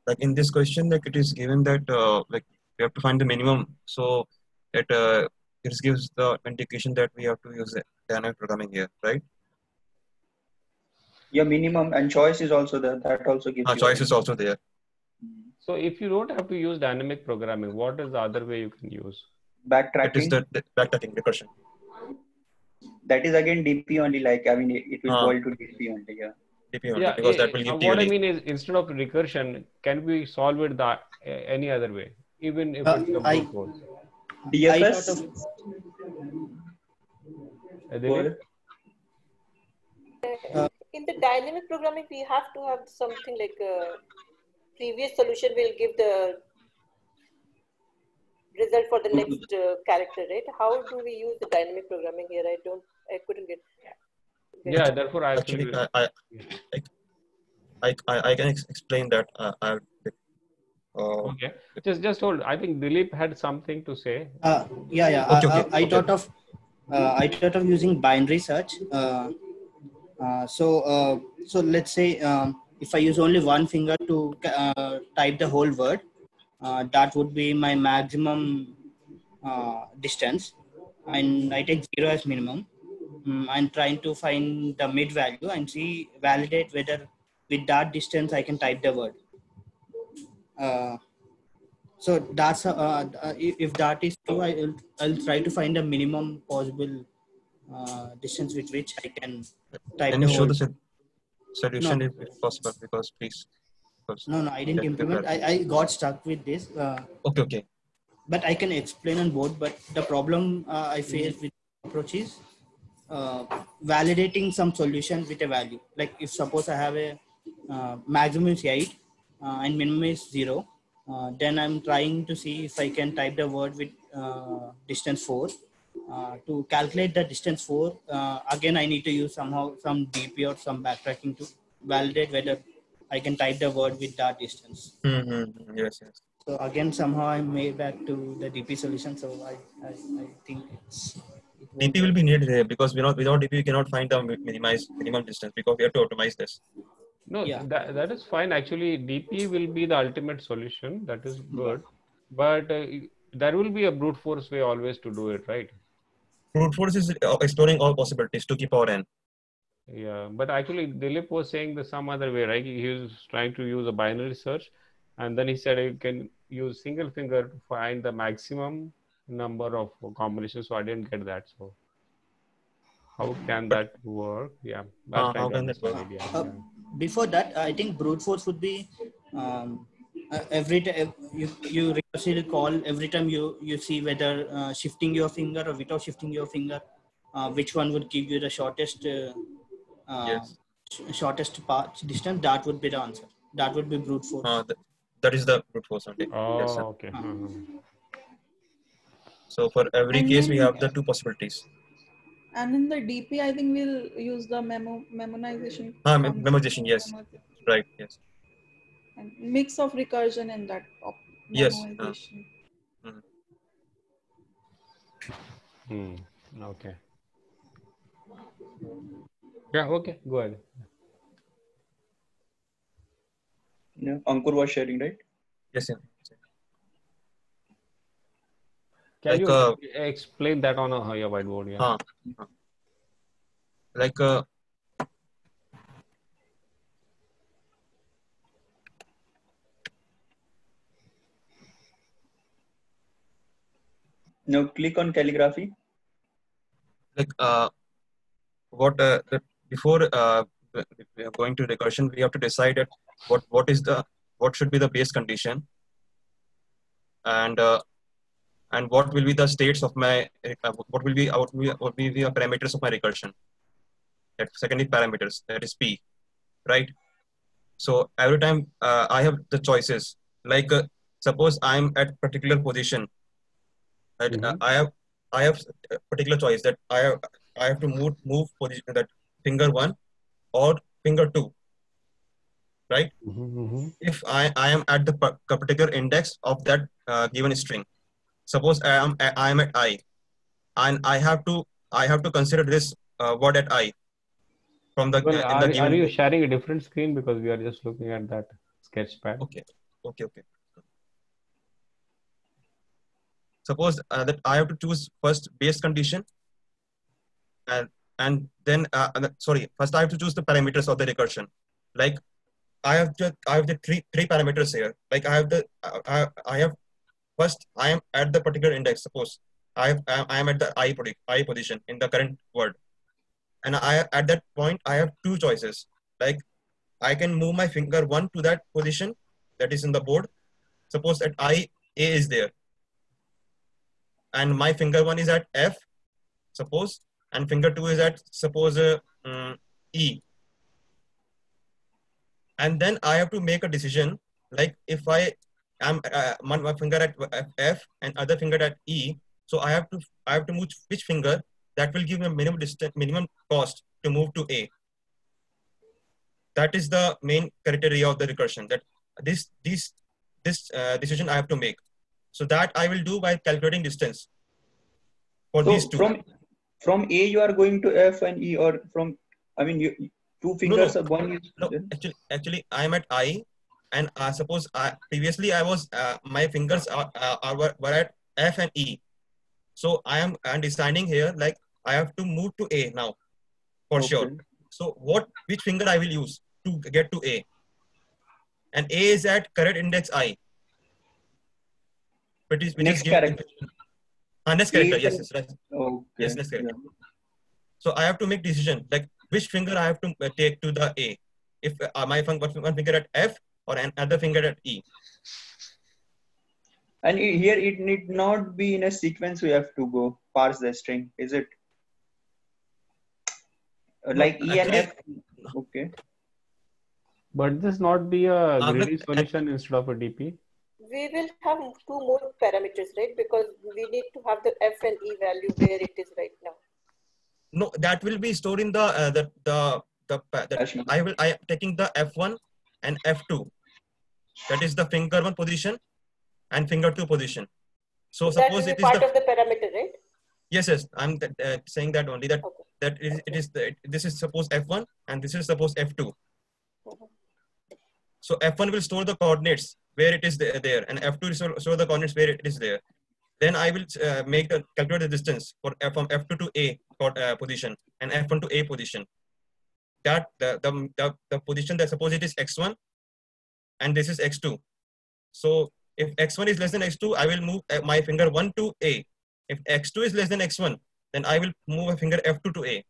like in this question, like it is given that uh, like we have to find the minimum. So it uh, it gives the indication that we have to use the dynamic programming here, right? Yeah. Minimum and choice is also there. That also gives. Uh, you- choice is also there. So if you don't have to use dynamic programming, what is the other way you can use? It Backtracking. is the, the backtracking recursion. that is again DP only. Like I mean, it, it will Ah. boil to DP only. Yeah. DP only, Yeah, because eh, that will eh, give uh, the what I mean is instead of recursion, can we solve it the eh, any other way, even if Uh, it's a I- brute force? DFS. of, Uh, Go Dilip? ahead. Uh, In the dynamic programming, we have to have something like a previous solution will give the result for the next uh, character, right? How do we use the dynamic programming here? I don't, I couldn't get. get Yeah, it. therefore I Actually, actually I, I, I, I, I can ex- explain that. Uh, I, uh, okay. Just just hold. I think Dilip had something to say. uh, yeah, yeah. Okay, I, okay, I, I okay. thought of, uh, I thought of using binary search. Uh, uh, so, uh, so let's say um, if I use only one finger to uh, type the whole word, uh, that would be my maximum uh, distance, and I take zero as minimum. Mm, I'm trying to find the mid value and see validate whether with that distance I can type the word. Uh, so that's uh, uh, if, that is true, I will I'll try to find the minimum possible uh, distance with which I can type can the you show whole. the solution if it's possible? Because please. Because, No, no, I didn't implement. I, I got stuck with this. Uh, okay, okay. but I can explain on both. But the problem uh, I face with approach is uh, validating some solution with a value. Like if suppose I have a uh, maximum is eight uh, and minimum is zero, uh, then I'm trying to see if I can type the word with uh, distance four. Uh, to calculate the distance four, uh, again I need to use somehow some DP or some backtracking to validate whether I can type the word with that distance. Mm-hmm. Yes, yes. So again, somehow I made back to the DP solution. So I, I, I think it's. It won't DP will be needed here because without without DP we cannot find the mi- minimize minimum distance because we have to optimize this. No, Yeah. that, that is fine. Actually, DP will be the ultimate solution. That is good. But uh, there will be a brute force way always to do it, right? Brute force is uh, exploring all possibilities to keep our end. Yeah. But actually, Dilip was saying the some other way, right? He was trying to use a binary search. And then he said you can use single finger to find the maximum number of combinations. So I didn't get that. So how can that work? Yeah. Uh, how can that work? understand it, yeah, Uh, yeah. before that, I think brute force would be um, uh, every time you you recursively call every time you you see whether uh, shifting your finger or without shifting your finger uh, which one would give you the shortest uh, uh, Yes. sh- shortest path distance that would be the answer that would be brute force Uh, th- that is the brute force only. Oh, Yes, sir. okay. Mhm. So for every And case, we have the two possibilities. And in the DP, I think we'll use the memo memoization. Ah, mem- concept. memoization, yes. Memori- Right. Yes. And mix of recursion in that. Of Yes, uh. memoization. Hmm. Okay. Yeah. Okay. Go ahead. Yeah, Ankur was sharing, right? Yes. yes. Can Like, you uh, explain that on a your whiteboard? Yeah. Huh. huh. Like uh, Now click on calligraphy. like uh, what uh, before uh, going to recursion, we have to decide at what what is the what should be the base condition, and uh, and what will be the states of my uh, what will be what will be, what will be the parameters of my recursion. That secondary parameters that is p, right? So every time uh, I have the choices. Like uh, suppose I'm at particular position. Right? Mhm. I have I have a particular choice that I have I have to move move position that finger one or finger two. Right? Mhm, mhm. If I, I am at the particular index of that uh, given string, suppose I am I am at I, and I have to I have to consider this uh, word at I from the Well, uh, in are, the are you sharing a different screen because we are just looking at that sketch pad? Okay, okay, okay. Suppose uh, that I have to choose first base condition, and and then uh, sorry, first I have to choose the parameters of the recursion. Like I have the I have the three three parameters here. Like I have the I, I have first I am at the particular index. Suppose I have I am at the I I position in the current word, and I at that point I have two choices. Like I can move my finger one to that position that is in the board. Suppose that I A is there, and my finger one is at F, suppose, and finger two is at suppose uh, mm, E. And then I have to make a decision. Like if I am uh, my finger at F and other finger at E, so I have to I have to move which finger that will give me a minimum distance, minimum cost to move to A that is the main criteria of the recursion that this this this uh, decision i have to make so that i will do by calculating distance for So these two. from from A you are going to F and E, or from I mean you two fingers of one. is- no actually actually i am at i and I suppose I, previously i was uh, my fingers are, uh, are were, at f and e. So i am i'm deciding here like i have to move to a now for sure. So what which finger i will use to get to a? And a is at current index i which is which Next character. Ah, next character yes, yes right. Okay. Yes, next character. yeah. so i have to make decision like which finger i have to uh, take to the a if uh, my fing- one one finger at f or another finger at e And here it need not be in a sequence. We have to go parse the string. Is it Uh, No, like E and F? Okay. But this not be a greedy solution instead of a DP? We will have two more parameters, right? Because we need to have the F and E value where it is right now. no that will be stored in the uh, the the the, pa- the Hash i will i am taking the f1 and f2 that is the finger one position and finger two position so that suppose will it be is part the of the parameter, right? yes yes i'm th- uh, saying that only that Okay. that is it is the, this is suppose f1 and this is suppose f2 Mhm. so f1 will store the coordinates where it is there, and f2 will store the coordinates where it is there. Then i will uh, make the calculate the distance for F from f2 to a uh, position and f1 to a position. That the, the the the position that suppose it is x1 and this is x2 so if x1 is less than x2 i will move uh, my finger 1 to a. If x2 is less than x1 then i will move a finger f2 to a.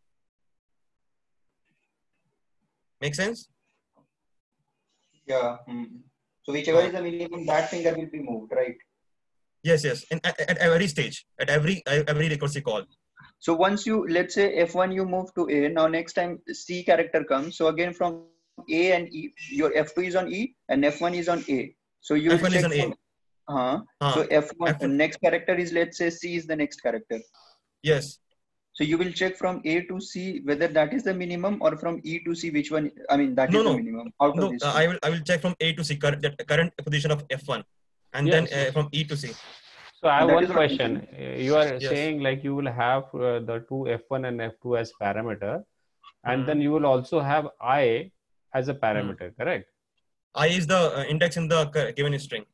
Make sense? Yeah. mm. So whichever is the minimum, that finger will be moved, right? Yes, yes. And at, at every stage, at every every recursive call. So once you let's say F1 you move to A, now next time C character comes. So again from A and E, your F2 is on E and F1 is on A. So you F1 is on A. Uh, Huh. So F1, F1 next character is let's say C is the next character. Yes. So you will check from A to C whether that is the minimum or from E to C which one. I mean that is No, the no. minimum out No, of this. uh. I will I will check from A to C current the current position of F1, and Yes, then yes. uh, from E to C. So I have That one is what I'm question. Uh, You are Yes. saying like you will have uh, the two F1 and F2 as parameter, and Mhm. then you will also have I as a parameter, correct? I is the uh, index in the given string.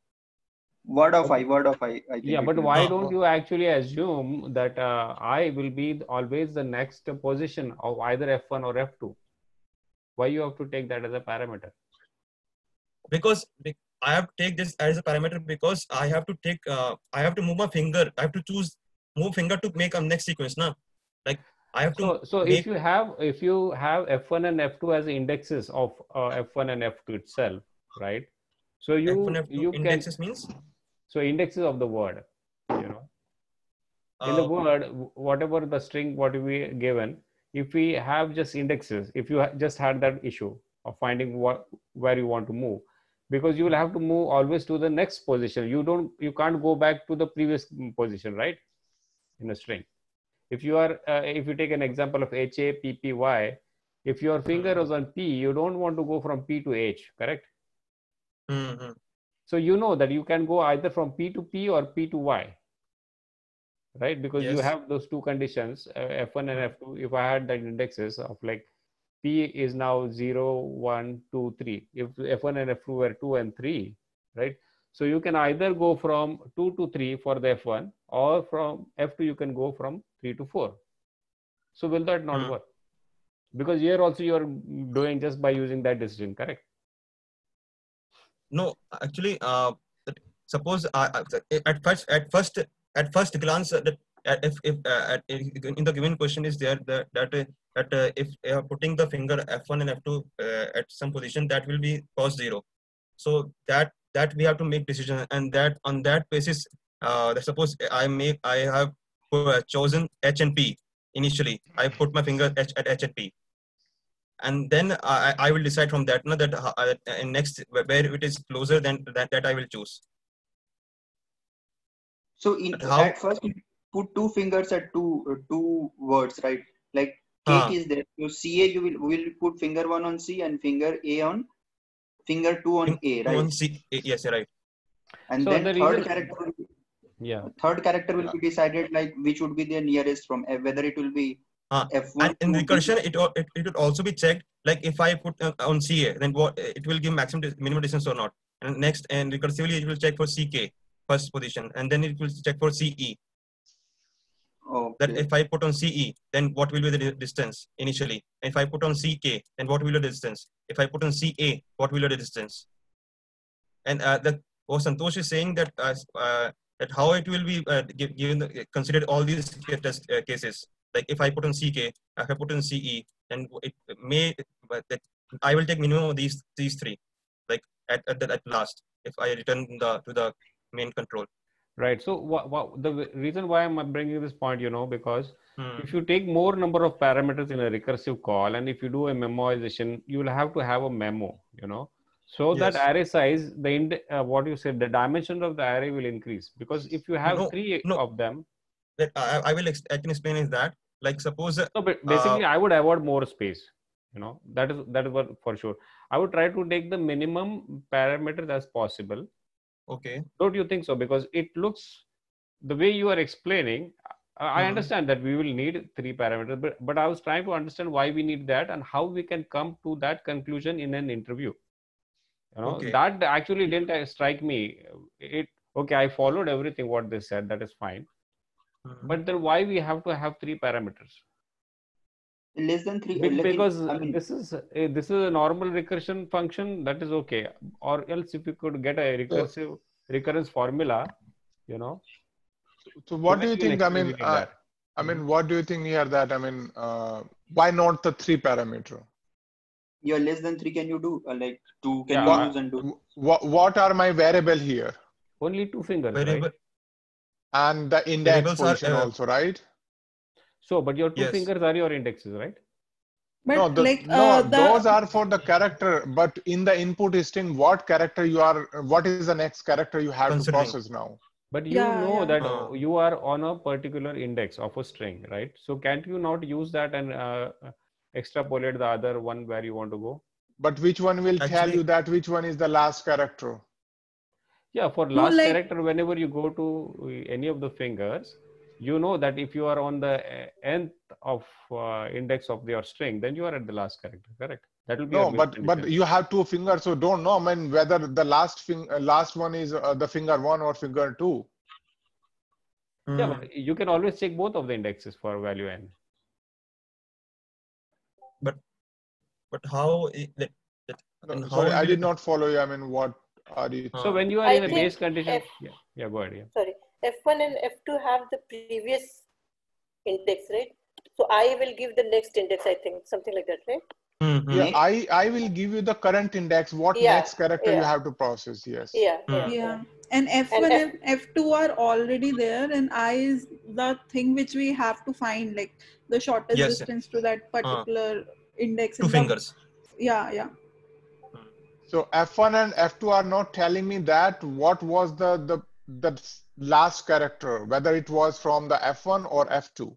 Word of I, word of I. I think Yeah, but why No. don't you actually assume that uh, I will be always the next position of either F1 or F2? Why you have to take that as a parameter? because I have to take this as a parameter because I have to take uh, I have to move my finger. I have to choose move finger to make a next sequence. Now, like I have to So, so make if you have if you have F1 and F2 as indexes of uh, F1 and F2 itself, right? So you F1, F2 you can indexes means so indexes of the word, you know. in the uh, word whatever the string what we given if we have just indexes if you just had that issue of finding what where you want to move because you will have to move always to the next position you don't you can't go back to the previous mm, position right in a string if you are uh, if you take an example of h a p p y if your finger is on p you don't want to go from p to h correct mhm. So you know that you can go either from p to p or p to y right? Because you have those two conditions uh, f1 and f2 if i had that indexes of like p is now 0 1 2 3 if f1 and f2 were 2 and 3 right? So you can either go from 2 to 3 for the f1 or from f2 you can go from 3 to 4 so will that not Hmm. work? Because here also you are doing just by using that decision correct no actually uh, suppose uh, uh, at first at first at first glance uh, that if if uh, in the given question is there that that, uh, that uh, if uh, putting the finger f1 and f2 uh, at some position that will be cos zero. So that that we have to make decision and that on that basis uh, suppose i make i have chosen h and p initially. I put my finger h at h and p and then I, I will decide from that no, that uh, uh, in next where it is closer than that, that I will choose. So in how- at first you put two fingers at two uh, two words, right? Like cake Ah. is there. So CA you will will put finger one on C and finger A on finger two on A, right? One C, yes, right. And So then the third reason- character yeah third character will be decided like which would be the nearest from uh, whether it will be F1 And in recursion, it, it it would also be checked. Like if I put uh, on CA, then what it will give maximum minimum distance or not. And next, and recursively, it will check for CK first position, and then it will check for CE. That if I put on CE, then what will be the distance initially? If I put on CK, then what will be the distance? If I put on CA, what will be the distance? And uh, the what Santosh is saying that uh, uh, that how it will be uh, given the, considered all these test uh, cases. Like if I put on CK, if I put on CE, then it may but that I will take minimum of these these three, like at at, the, at last if I return the to the main control. right so what, what the reason why i'm bringing this point you know because Hmm. if you take more number of parameters in a recursive call and if you do a memoization you will have to have a memo you know so that Yes. array size the ind- uh, what you said the dimension of the array will increase because if you have No, three no. of them That I, I will ex- I can explain is that like suppose uh, so ba- basically i would avoid more space you know? That is that is what for sure. I would try to take the minimum parameters as possible. Okay. Don't you think so? Because it looks the way you are explaining i Mhm. understand that we will need three parameters but, but i was trying to understand why we need that and how we can come to that conclusion in an interview. You know Okay. that actually didn't uh, strike me. It okay i followed everything what they said that is fine Hmm. but then why we have to have three parameters less than three. Be- like in- because I mean, this is a, this is a normal recursion function that is okay or else if you could get a recursive recurrence formula you know So what do you think? I mean, uh. I mean, what do you think here that I mean, uh, why not the three parameter? you're less than three, can you do uh, like two? Can Yeah, you use and do? What, what are my variable here? Only two fingers, Variable. right? And the index Variables are, position uh, also, right? So, but your two Yes. fingers are your indexes, right? But no, the, like no uh, the, those are for the character, but in the input string, what character you are, what is the next character you have to Considering. process now? But you Yeah, know yeah. that Uh. you are on a particular index of a string, right? So can't you not use that and uh, extrapolate the other one where you want to go? But which one will tell Actually- you that which one is the last character? Yeah, for No, last like- character, whenever you go to any of the fingers, you know that if you are on the uh, nth of uh, index of your string, then you are at the last character, correct? That will be No, but but you have two fingers, so don't know. I mean, whether the last thing, uh, last one is uh, the finger one or finger two. yeah, Hmm. but you can always check both of the indexes for value n. But how? i- Let, let, No, and how sorry, I did not follow you. I mean, what are you? So Uh, when you are I in a base condition, if- yeah, yeah, go ahead. Yeah. Sorry, F1 and F2 have the previous index, right? So I will give the next index, I think, something like that, right? Hmm, hmm. Yeah, I I will give you the current index. What Yeah, next character you have to process? Yes. Yeah, Hmm. yeah, yeah and f1 And and f2 are already there and i is the thing which we have to find like the shortest Yes, yeah. distance to that particular index Two in the- fingers. yeah yeah So F1 and F2 are not telling me that what was the the the last character, whether it was from the F1 or F2.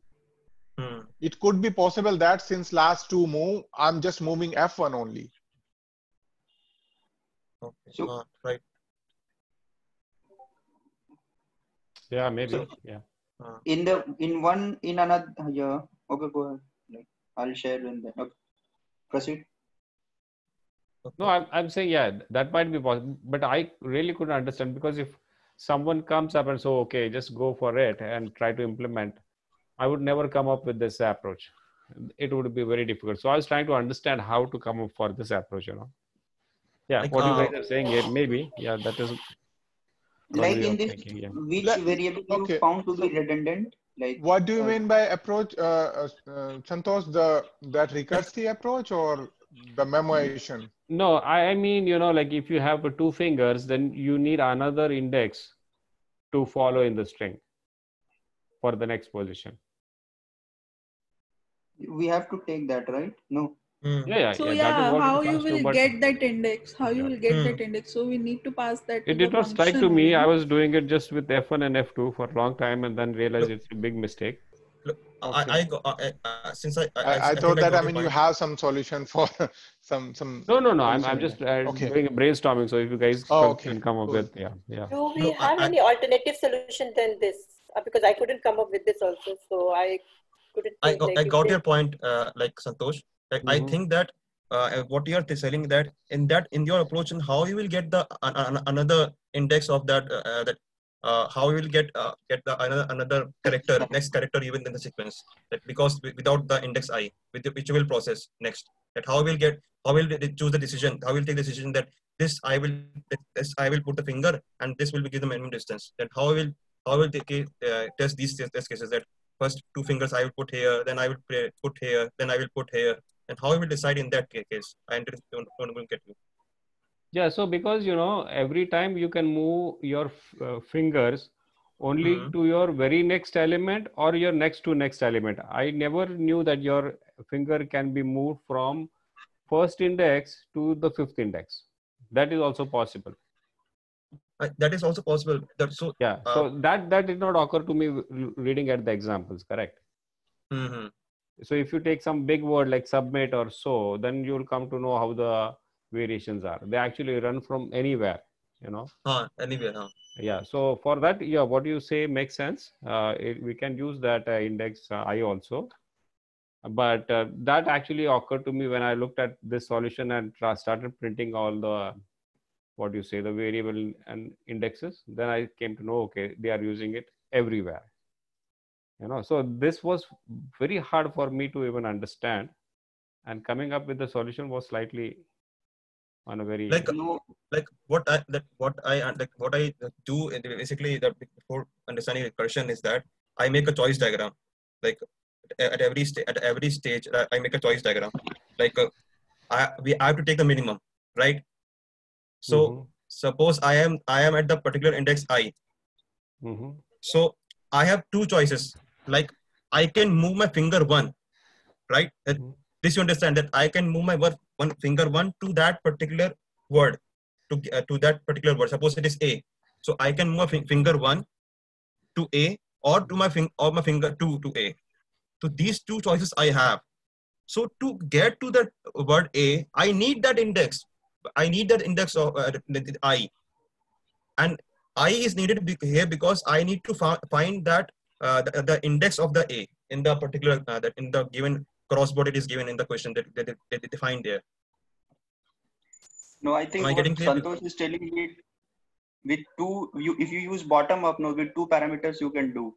Hmm. It could be possible that since last two move, I'm just moving F1 only. Okay. So- uh, right. Yeah, maybe. So- yeah. Uh, In the in one in another yeah. Okay, go ahead. Like I'll share in the okay. Proceed. No, I'm, I'm saying, yeah, that might be possible, but I really couldn't understand because if someone comes up and so, okay, just go for it and try to implement, I would never come up with this approach. It would be very difficult. So I was trying to understand how to come up for this approach, you know. Yeah, Like, what you uh, guys are saying, yeah, maybe, yeah, that is. Like in this, thinking, yeah. which Let- variable you okay. found to be redundant? Like What do you uh, mean by approach, uh, uh, uh, Santosh? The that recursive approach or the memoization? No, I, I mean, you know, like if you have two fingers, then you need another index to follow in the string for the next position. we have to take that, right? No. hmm. Yeah, yeah, so yeah. yeah, that is what how you comes to, will get that index how you Yeah. will get Hmm. that index so we need to pass that it did the not strike to me. I was doing it just with F1 and F2 for a long time and then realized it's a big mistake. I, I go, uh, uh, since I, I, I, I think thought that got I mean you have some solution for some some. No, no, no. I'm, I'm just uh, Okay. doing a brainstorming. So if you guys Oh, can- okay. can come up Cool. with, yeah, yeah. Do we No, have I- any alternative solution than this? Uh, because I couldn't come up with this also, so I couldn't. I got, I got your point, uh, like Santosh. Like, I Mhm. think that uh, what you are telling that in that in your approach and how you will get the an, an- another index of that uh, uh, that uh, how you will get uh, get the another another character next character even in the sequence that because without the index i with the, which will process next that how will get how will choose the decision how will take the decision that this i will this i will put the finger and this will be give the minimum distance that how will how will they uh, test these test, cases that first two fingers I will put here, then I will put here, then I will put here, and how will decide in that case. I don't, don't get you. Yeah, so because you know, every time you can move your f- uh, fingers only Mhm. to your very next element or your next to next element. I never knew that your finger can be moved from first index to the fifth index. That is also possible. I, that is also possible. That so. Yeah. Uh, so that that did not occur to me reading at the examples. Correct. hmm So if you take some big word like submit or so, then you will come to know how the variations are. They actually run from anywhere. You know. Huh, anyway, huh. yeah so for that yeah what you say makes sense uh, it, we can use that uh, index uh, i also but uh, that actually occurred to me when i looked at this solution and started printing all the what you say the variable and indexes then i came to know okay they are using it everywhere you know so this was very hard for me to even understand and coming up with the solution was slightly on a very Like No, like what I that what I uh, like what I do basically that before understanding recursion is that I make a choice diagram. Like at every sta- at every stage, uh, I make a choice diagram. Like uh, I we I have to take the minimum, right? So Mhm. suppose I am I am at the particular index i. Mhm. So I have two choices. Like I can move my finger one, right? Mhm. This you understand that I can move my one finger one to that particular word, to uh, to that particular word. Suppose it is a, so I can move finger one to a or to my finger or my finger two to a. So these two choices I have. So to get to that word a, I need that index. I need that index of uh, i, and i is needed here because I need to fi- find that uh, the, the index of the a in the particular uh, that in the given crossboard is given in the question that, that, that they defined there. No, I think Am I what? Santosh is telling me with two, you if you use bottom up, no, with two parameters you can do.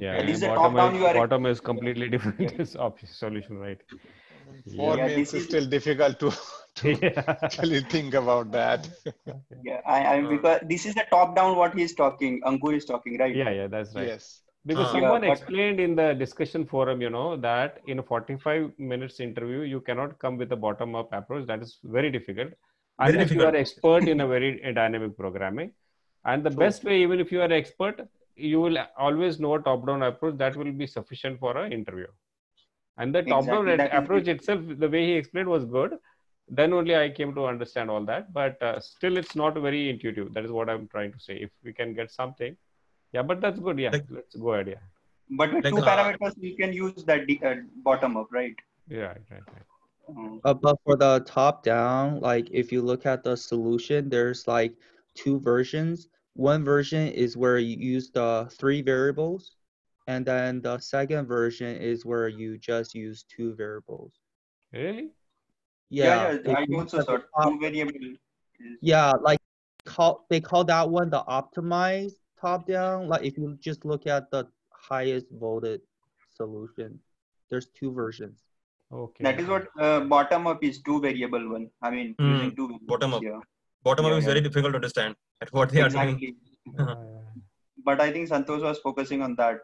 Yeah, At least the bottom, top-down is, you are- bottom is completely different is op- solution, right? For Yeah, me, this it's is- still difficult to, to Yeah. actually think about that. Yeah, I, I because this is the top down what he's talking. Ankur is talking, right? yeah, yeah, that's right. Yes. Because Uh, someone Yeah, but- explained in the discussion forum, you know, that in a 45 minutes interview, you cannot come with a bottom up approach. That is very difficult. Very Unless you are expert in a very dynamic programming. And the True. best way, even if you are expert, you will always know a top down approach that will be sufficient for an interview. And the top down Exactly, approach the- itself, the way he explained was good. Then only I came to understand all that. But uh, still, it's not very intuitive. That is what I'm trying to say. If we can get something, yeah, but that's good. Yeah, Like- let's go ahead. Yeah. But with Like, two uh, parameters, you can use that de- uh, bottom up, right? Yeah, right, right, right. Uh, but for the top down, like if you look at the solution, there's like two versions. One version is where you use the three variables, and then the second version is where you just use two variables. Really? yeah, Yeah, yeah, I also saw the top- two variable. Yeah, like call they call that one the optimized top down. Like if you just look at the highest voted solution, there's two versions. Okay. that is what uh, bottom up is two variable one. I mean, Hmm, using two bottom up. Yeah, Bottom up is yeah. very difficult to understand at what they are doing. But I think Santosh was focusing on that.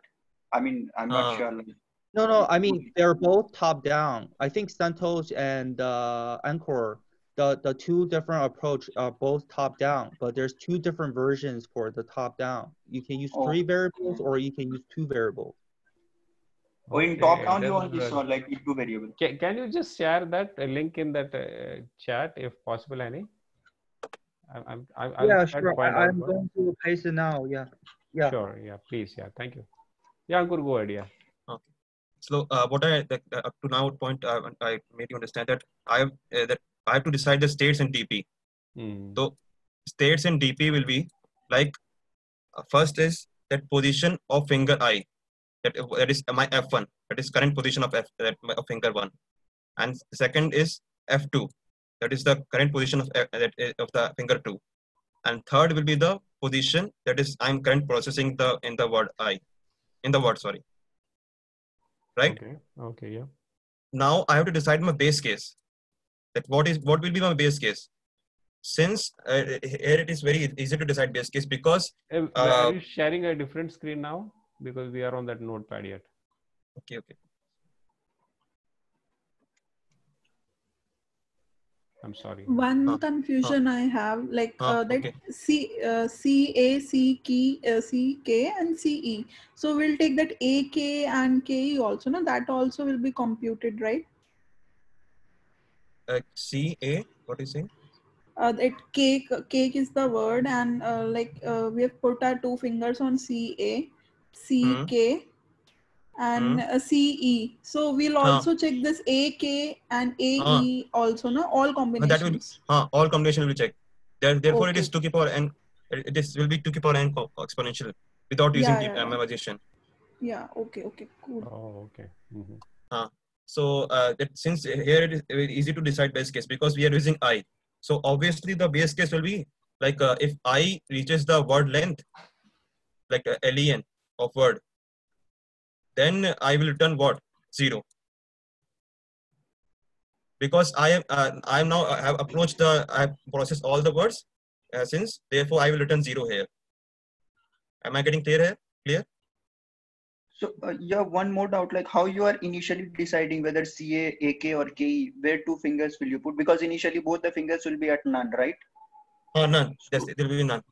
I mean, I'm not Uh, sure. Like, No, no, I mean they're both top down. I think Santosh and uh, Ankur, the the two different approach are both top down, but there's two different versions for the top down. You can use Oh. three variables or you can use two variables. oh, in top down, you that's only good. saw like two variables. Can, can you just share that uh, link in that uh, chat if possible, Annie? I'm, I'm, I'm, yeah, sure. I, out I'm what- going to paste it now. Yeah, yeah. Sure. Yeah. Please. Yeah. Thank you. Yeah, good, go ahead. Yeah. So uh, what I that, uh, up to now point uh, I made you understand that I have uh, that I have to decide the states in DP. Hmm. So states in DP will be like uh, first is that position of finger I that that is my F1 that is current position of F that my, of finger one, and second is F2 that is the current position of F, that is of the finger two, and third will be the position that is I'm current processing the in the word I, in the word sorry. Right Okay. Okay. Yeah. now I have to decide my base case. That what is what will be my base case? Since uh, here it is very easy to decide base case because Uh, Uh, are you sharing a different screen now? Because we are on that notepad yet. okay okay I'm sorry. One Uh, confusion I have, like uh, uh, that okay. C uh, C A C K uh, C K and C E. So we'll take that A K and K E also. No, that also will be computed, right? Uh, C A what is saying? Uh, that cake cake is the word, and uh, like uh, we have put our two fingers on C A, C Hmm. K, and uh, C E. So we'll Huh. also check this A K and A E Huh. Also. No, all Uh, that will combinations. uh, all combination will be checked. There, therefore, it is Okay. two to power n. It is will be two to power n exponential without using Yeah, the yeah, yeah. memorization. Yeah. Okay. Okay. Cool. Oh, okay. Mhm. So uh, that since here it is easy to decide base case because we are using i. So obviously the base case will be like uh, if i reaches the word length, like uh, len of word, then I will return what zero. Because I am uh, I am now I have approached the I have processed all the words uh, since therefore I will return zero here. Am I getting clear here? So uh, yeah, one more doubt, like how you are initially deciding whether CA, AK or KE, where two fingers will you put? Because initially both the fingers will be at none, right? Uh, none. So, Yes, there will be none.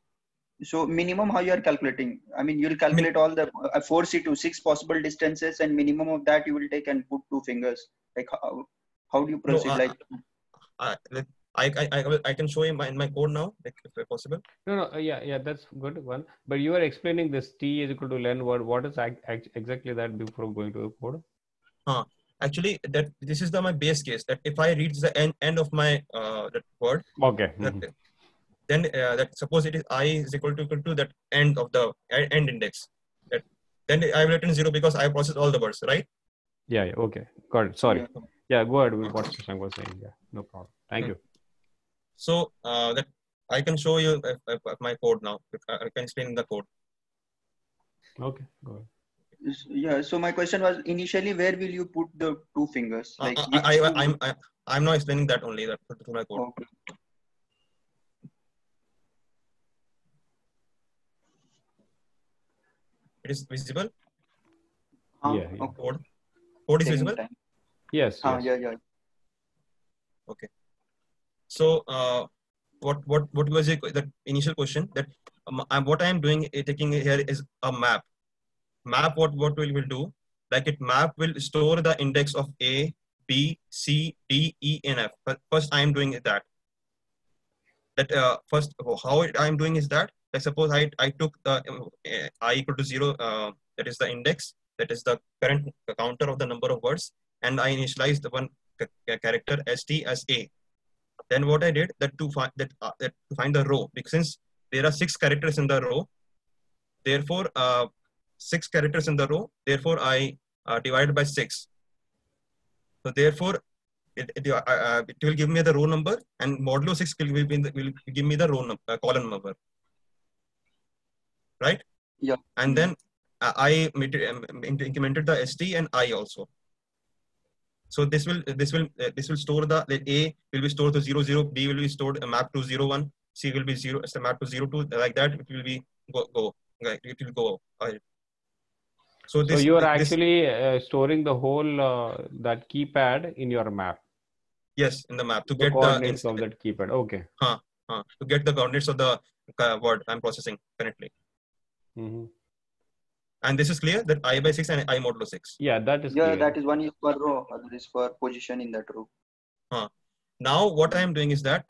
so minimum how you are calculating? I mean, you'll calculate all the uh, four C to six possible distances and minimum of that you will take and put two fingers. Like how, how do you No, proceed? uh, like, I, like, I, I, I, can show you my, in my code now, like, if possible. No, no, uh, yeah, yeah, that's good one. But you are explaining this T is equal to len word. What is ac- ac- exactly that before going to the code? Actually, that this is the my base case that if I reach the end, end of my uh, that word, Okay. that, mhm. then uh, that suppose it is i is equal to equal to that end of the end index. That then I will return zero because I processed all the words, right? Yeah, yeah, okay. Got it. Sorry. yeah. Yeah, go ahead with what Shashank was saying. Yeah, no problem. Thank Hmm. you. So uh, that I can show you uh, uh, uh, my code now. I I can explain the code. Okay, go ahead. yeah. So my question was initially where will you put the two fingers? Uh, Like I, I, I, I'm, I, I'm not explaining that only that through my code. Okay. It is visible. Huh, Yeah, yeah. okay. Code code is Taking visible. time. Yes, Huh, yes. yeah, yeah. So uh, what what what was the initial question that um, I'm, what I am doing uh, taking here is a map. Map what what will will do like it map will store the index of A, B, C, D, E, and F. But first I am doing that. That uh, first how I am doing is that like suppose I I took the uh, I equal to zero uh, that is the index that is the current counter of the number of words and I initialize the one character st as A then what I did that to find that, uh, that to find the row because since there are six characters in the row, therefore uh, six characters in the row. Therefore I uh, divided by six. So therefore it, it, uh, uh, it will give me the row number and modulo six will, will, be in the, will give me the row number, uh, column number. Right. Yeah. And then uh, I um, implemented the st and i also. So this will this will uh, this will store the like A will be stored to zero zero, B will be stored uh, map to zero one, C will be zero as a map to zero two like that. It will be go go it will go. ahead. So So you are this- actually uh, storing the whole uh, that keypad in your map. yes in the map to The get the coordinates of that keypad. Okay. uh, to get the coordinates of the uh, word I'm processing currently. hmm And this is clear that i by six and i modulo six. Yeah, that is Yeah, clear. that is one is per row, other is for position in that row. now what i am doing is that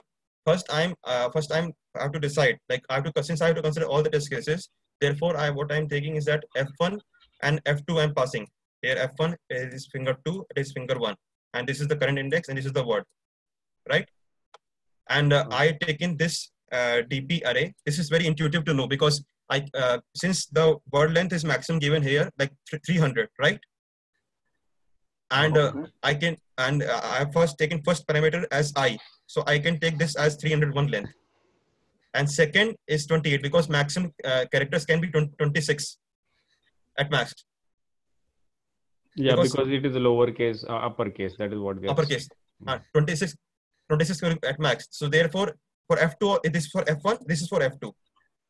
first i'm uh, first i'm i have to decide like i have to since i have to consider all the test cases therefore i what i'm taking is that f1 and f2 i'm passing. Here f1 is finger 2 it is finger 1 and this is the current index and this is the word right? And uh, i take in this uh, dp array. This is very intuitive to know because i uh, since the word length is maximum given here like th- 300 right and uh, Okay. I can and uh, I have first taken first parameter as i, so I can take this as 301 length, and second is 28 because maximum uh, characters can be 20, 26 at max Yeah, because- because it is a lowercase, uh, uppercase. That is what we are uppercase. saying. Uh, 26 26 will be at max. So therefore, for f2 it is for f1, this is for f2.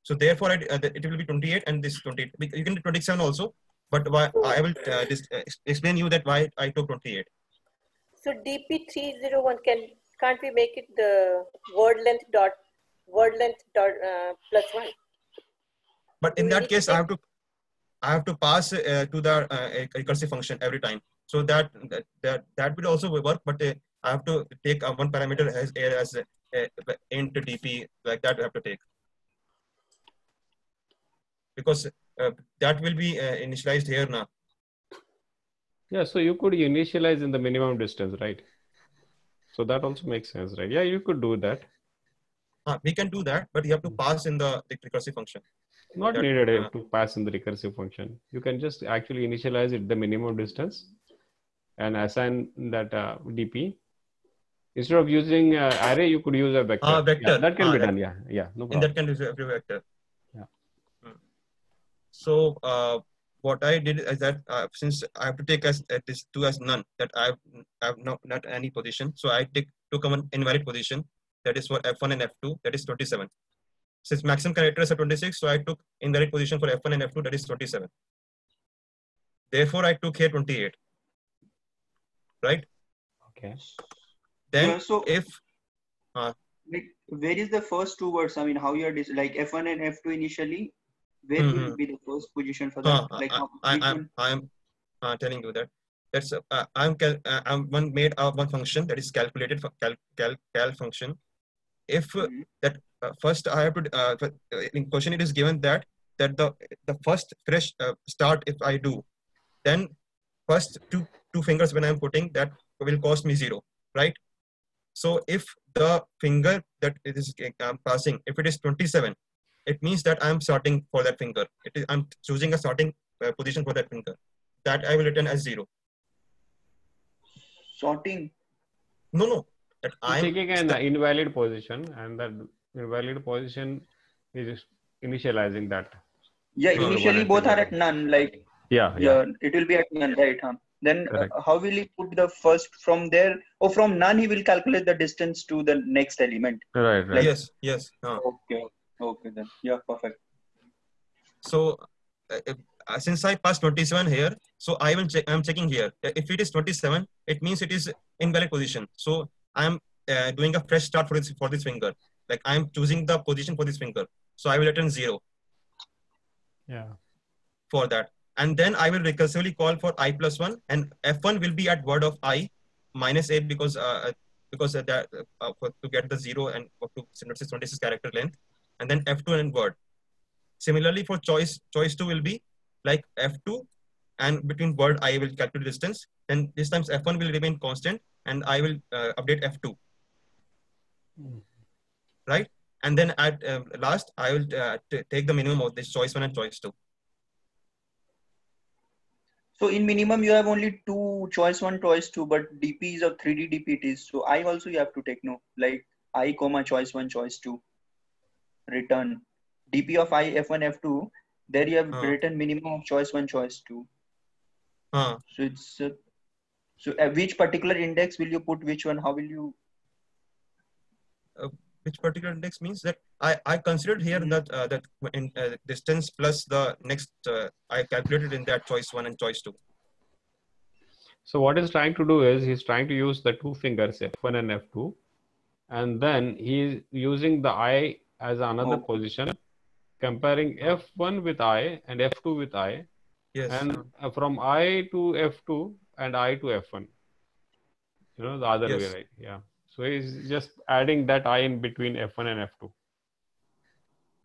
So therefore, it, uh, it will be 28 and this 28. You can do 27 also, but why I will uh, just uh, explain you that why I took 28. So DP301 can can't we make it the word length dot word length dot uh, plus one? but in that case i have to i have to pass uh, to the uh, recursive function every time so that that that, that will also work but uh, i have to take one parameter as as int dp like that i have to take because uh, that will be uh, initialized here now Yeah, so you could initialize in the minimum distance, right? So that also makes sense, right? Yeah, you could do that. Uh, we can do that but you have to pass in the, the recursive function Not That- needed uh, uh, to pass in the recursive function. You can just actually initialize it the minimum distance and assign that uh, DP. Instead of using uh, array, you could use a vector. Ah, vector. Yeah, that can be that- done. Yeah, yeah, no problem. that can be every vector. So uh, what i did is that uh, since i have to take as uh, this two as none that i have, I have not, not any position so i take took an invalid position that is for f1 and f2 that is 27 since maximum characters are 26 so i took invalid position for f1 and f2 that is 27 Therefore, I took here 28. Right? Okay. Then Yeah, so if like, where is the first two words? I mean, how you're dis- like F1 and F2 initially, where will Mhm. be the first position for uh, that? Like, I, I, I'm, I'm uh, telling you that that's uh, I'm cal- uh, I'm one made uh, one function that is calculated for cal cal cal function. If uh, Mhm. that uh, first I have to uh, uh, in question it is given that that the the first fresh uh, start if I do, then first two two fingers when I'm putting that will cost me zero, right? So if the finger that it is uh, passing, if it is 27, it means that I'm sorting for that finger. It is I'm choosing a sorting uh, position for that finger. That I will return as zero. sorting? No, no. That I'm I'm taking an sta- invalid position, and that invalid position is initializing that. Yeah, No, initially both are at none. Like, Yeah, yeah. yeah, it will be at none, right? Huh? Then uh, how will he put the first from there? Or from none, he will calculate the distance to the next element. Right, right. yes, yes. uh. Okay, okay then. Yeah, perfect. So uh, uh, since I passed 27 here, so I will check. I'm checking here. Uh, If it is 27, it means it is invalid position. So I'm uh, doing a fresh start for this for this finger. Like I'm choosing the position for this finger. So I will return zero Yeah. for that. And then I will recursively call for i plus one, and f1 will be at word of i minus a because uh, because uh, that uh, to get the zero and up to synopsis 26 character length, and then f2 and word. Similarly for choice, choice two will be like f2, and between word I will calculate distance. Then this times f1 will remain constant, and I will uh, update f2. Mm. Right, and then at uh, last I will uh, take the minimum of this choice one and choice two. So in minimum, you have only two choice one, choice two, but DP is of 3D DP it is. So I also you have to take no, like I comma choice one, choice two, return. DP of I F1, F2, there you have Huh. written minimum of choice one, choice two. Uh, So it's, uh, so at which particular index will you put which one? How will you? which particular index means that I, I considered here Mhm. that uh, that in uh, distance plus the next uh, I calculated in that choice one and choice two. So what he's trying to do is he's trying to use the two fingers F1 and F2, and then he's using the I as another Oh. position, comparing F1 with I and F2 with I, Yes. and uh, from I to F2 and I to F1. You know, the other way, right? Yeah. So he's just adding that I in between F1 and F2.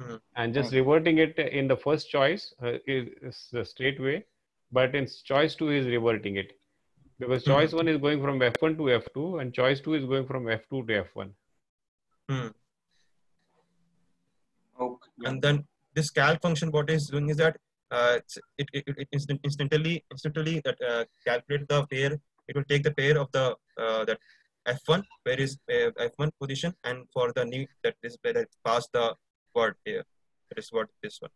Mhm. And just reverting it in the first choice uh, is, is the straight way, but in choice two is reverting it. Because Mhm. choice one is going from F1 to F2 and choice two is going from F2 to F1. Hmm. Okay. yeah. And then this calc function, what is doing is that uh, it, it, it instant, instantly instantly that uh, calculate the pair. It will take the pair of the uh, that f1 where is uh, f1 position and for the new that is where it pass the word here. That is what this one,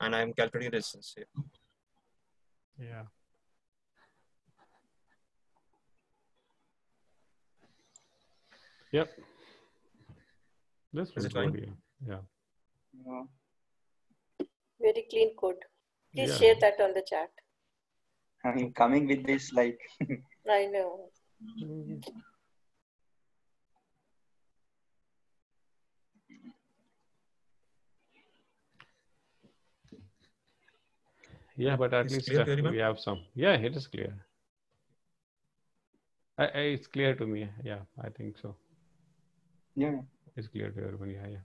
and I am calculating distance here. Yeah. Yep. This Is looks it fine? good. Yeah. Yeah. Very clean code. Please Yeah. share that on the chat. I mean, coming with this, like, I know. Mhm. Yeah, but at It's least clear uh, we have some. Yeah, it is clear. I, I, it's clear to me. Yeah, I think so. yeah. It's clear to everyone. Yeah, yeah.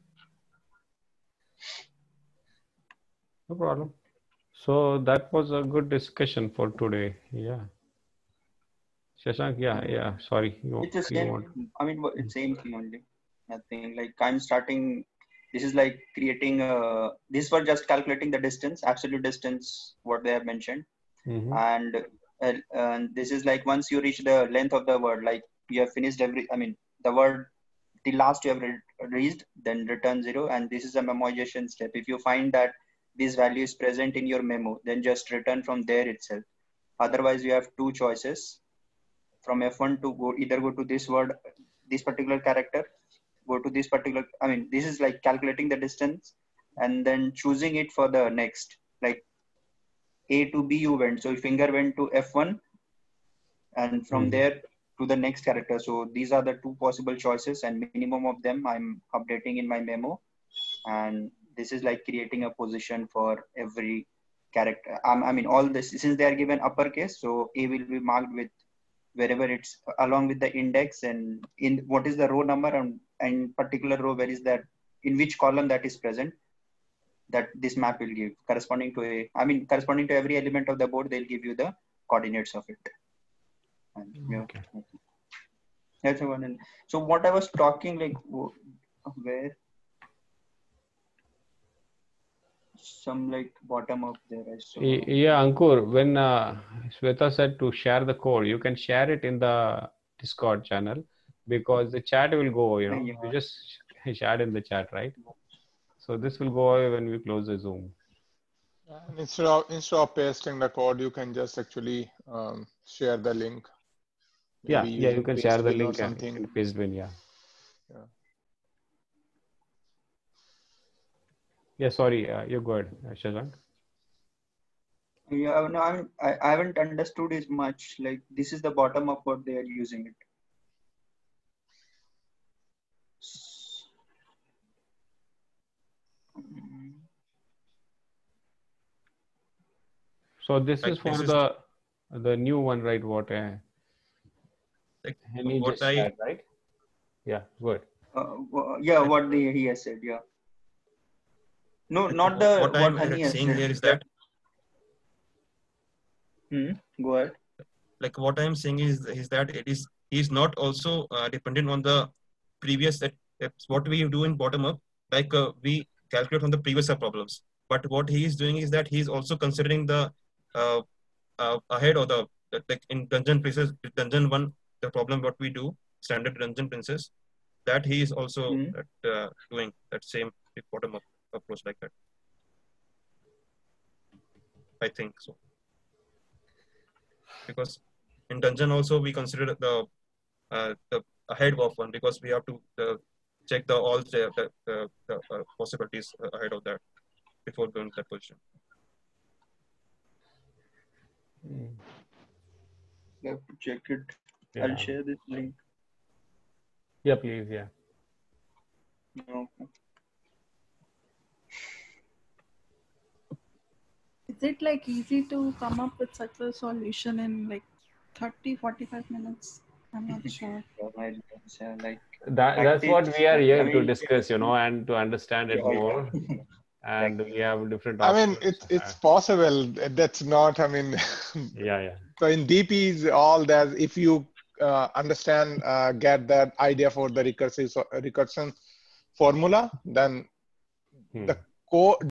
No problem. So that was a good discussion for today. Yeah. Shashank, yeah, yeah. Sorry. You, It's the same. want. I mean, it's same thing only. Nothing like I'm starting. This is like creating a. This was just calculating the distance, absolute distance, what they have mentioned, Mhm. and uh, and this is like once you reach the length of the word, like you have finished every. I mean, the word, the last you have re- reached, then return zero, and this is a memoization step. If you find that this value is present in your memo, then just return from there itself. Otherwise, you have two choices from F1 to go either go to this word, this particular character, go to this particular. I mean, this is like calculating the distance and then choosing it for the next. Like A to B you went. So your finger went to F1 and from Hmm. there to the next character. So these are the two possible choices and minimum of them I'm updating in my memo. And this is like creating a position for every character. I mean, all this, since they are given uppercase, so A will be marked with wherever it's along with the index and in what is the row number and, and particular row, where is that, in which column that is present that this map will give corresponding to a, I mean, corresponding to every element of the board, they'll give you the coordinates of it. And, yeah. Okay. That's the one. So what I was talking like where some like bottom up there I saw. Yeah, Ankur, when uh, Shweta said to share the code, you can share it in the Discord channel because the chat will go, you know, Yeah. you just sh- share in the chat, right? So this will go away when we close the Zoom. And instead of instead of pasting the code, you can just actually um, share the link. Yeah, Maybe yeah, use you can share the link and something. paste bin, yeah. Yeah. Yeah, sorry, uh, you go ahead, uh, Yeah, no, I'm, I, I haven't understood as much. Like this is the bottom of what they are using it. So this Like, is for this is- the the new one, right? What uh, Like, Henny what I- shared, right? Yeah, good. Uh, yeah, what the, he has said. Yeah. No, not the what what, I'm Hani has saying said. here is that Hmm, go ahead. like what I'm saying is is that it is he's not also uh, dependent on the previous that what we do in bottom up like uh, we calculate on the previous problems but what he is doing is that he's also considering the uh, uh, ahead of the that like in dungeon places dungeon one the problem what we do standard dungeon princess that he is also Mhm. that, uh, doing that same bottom up approach like that I think so because in dungeon also we consider the uh, the ahead of one because we have to uh, check the all the, the, the, the uh, possibilities ahead of that before going to that position. You have to check it. Yeah. I'll share this link. Yeah, please. Yeah. Okay. Is it like easy to come up with such a solution in like 30, 45 minutes? I'm not sure. So I don't say, like That that's what we are here I to discuss, you know, and to understand it Yeah. more. And we have different. I mean, it's it's possible. That's not. I mean, yeah, yeah. so in DPs, all that. If you uh, understand, uh, get that idea for the recursive recursion formula, then Hmm. the code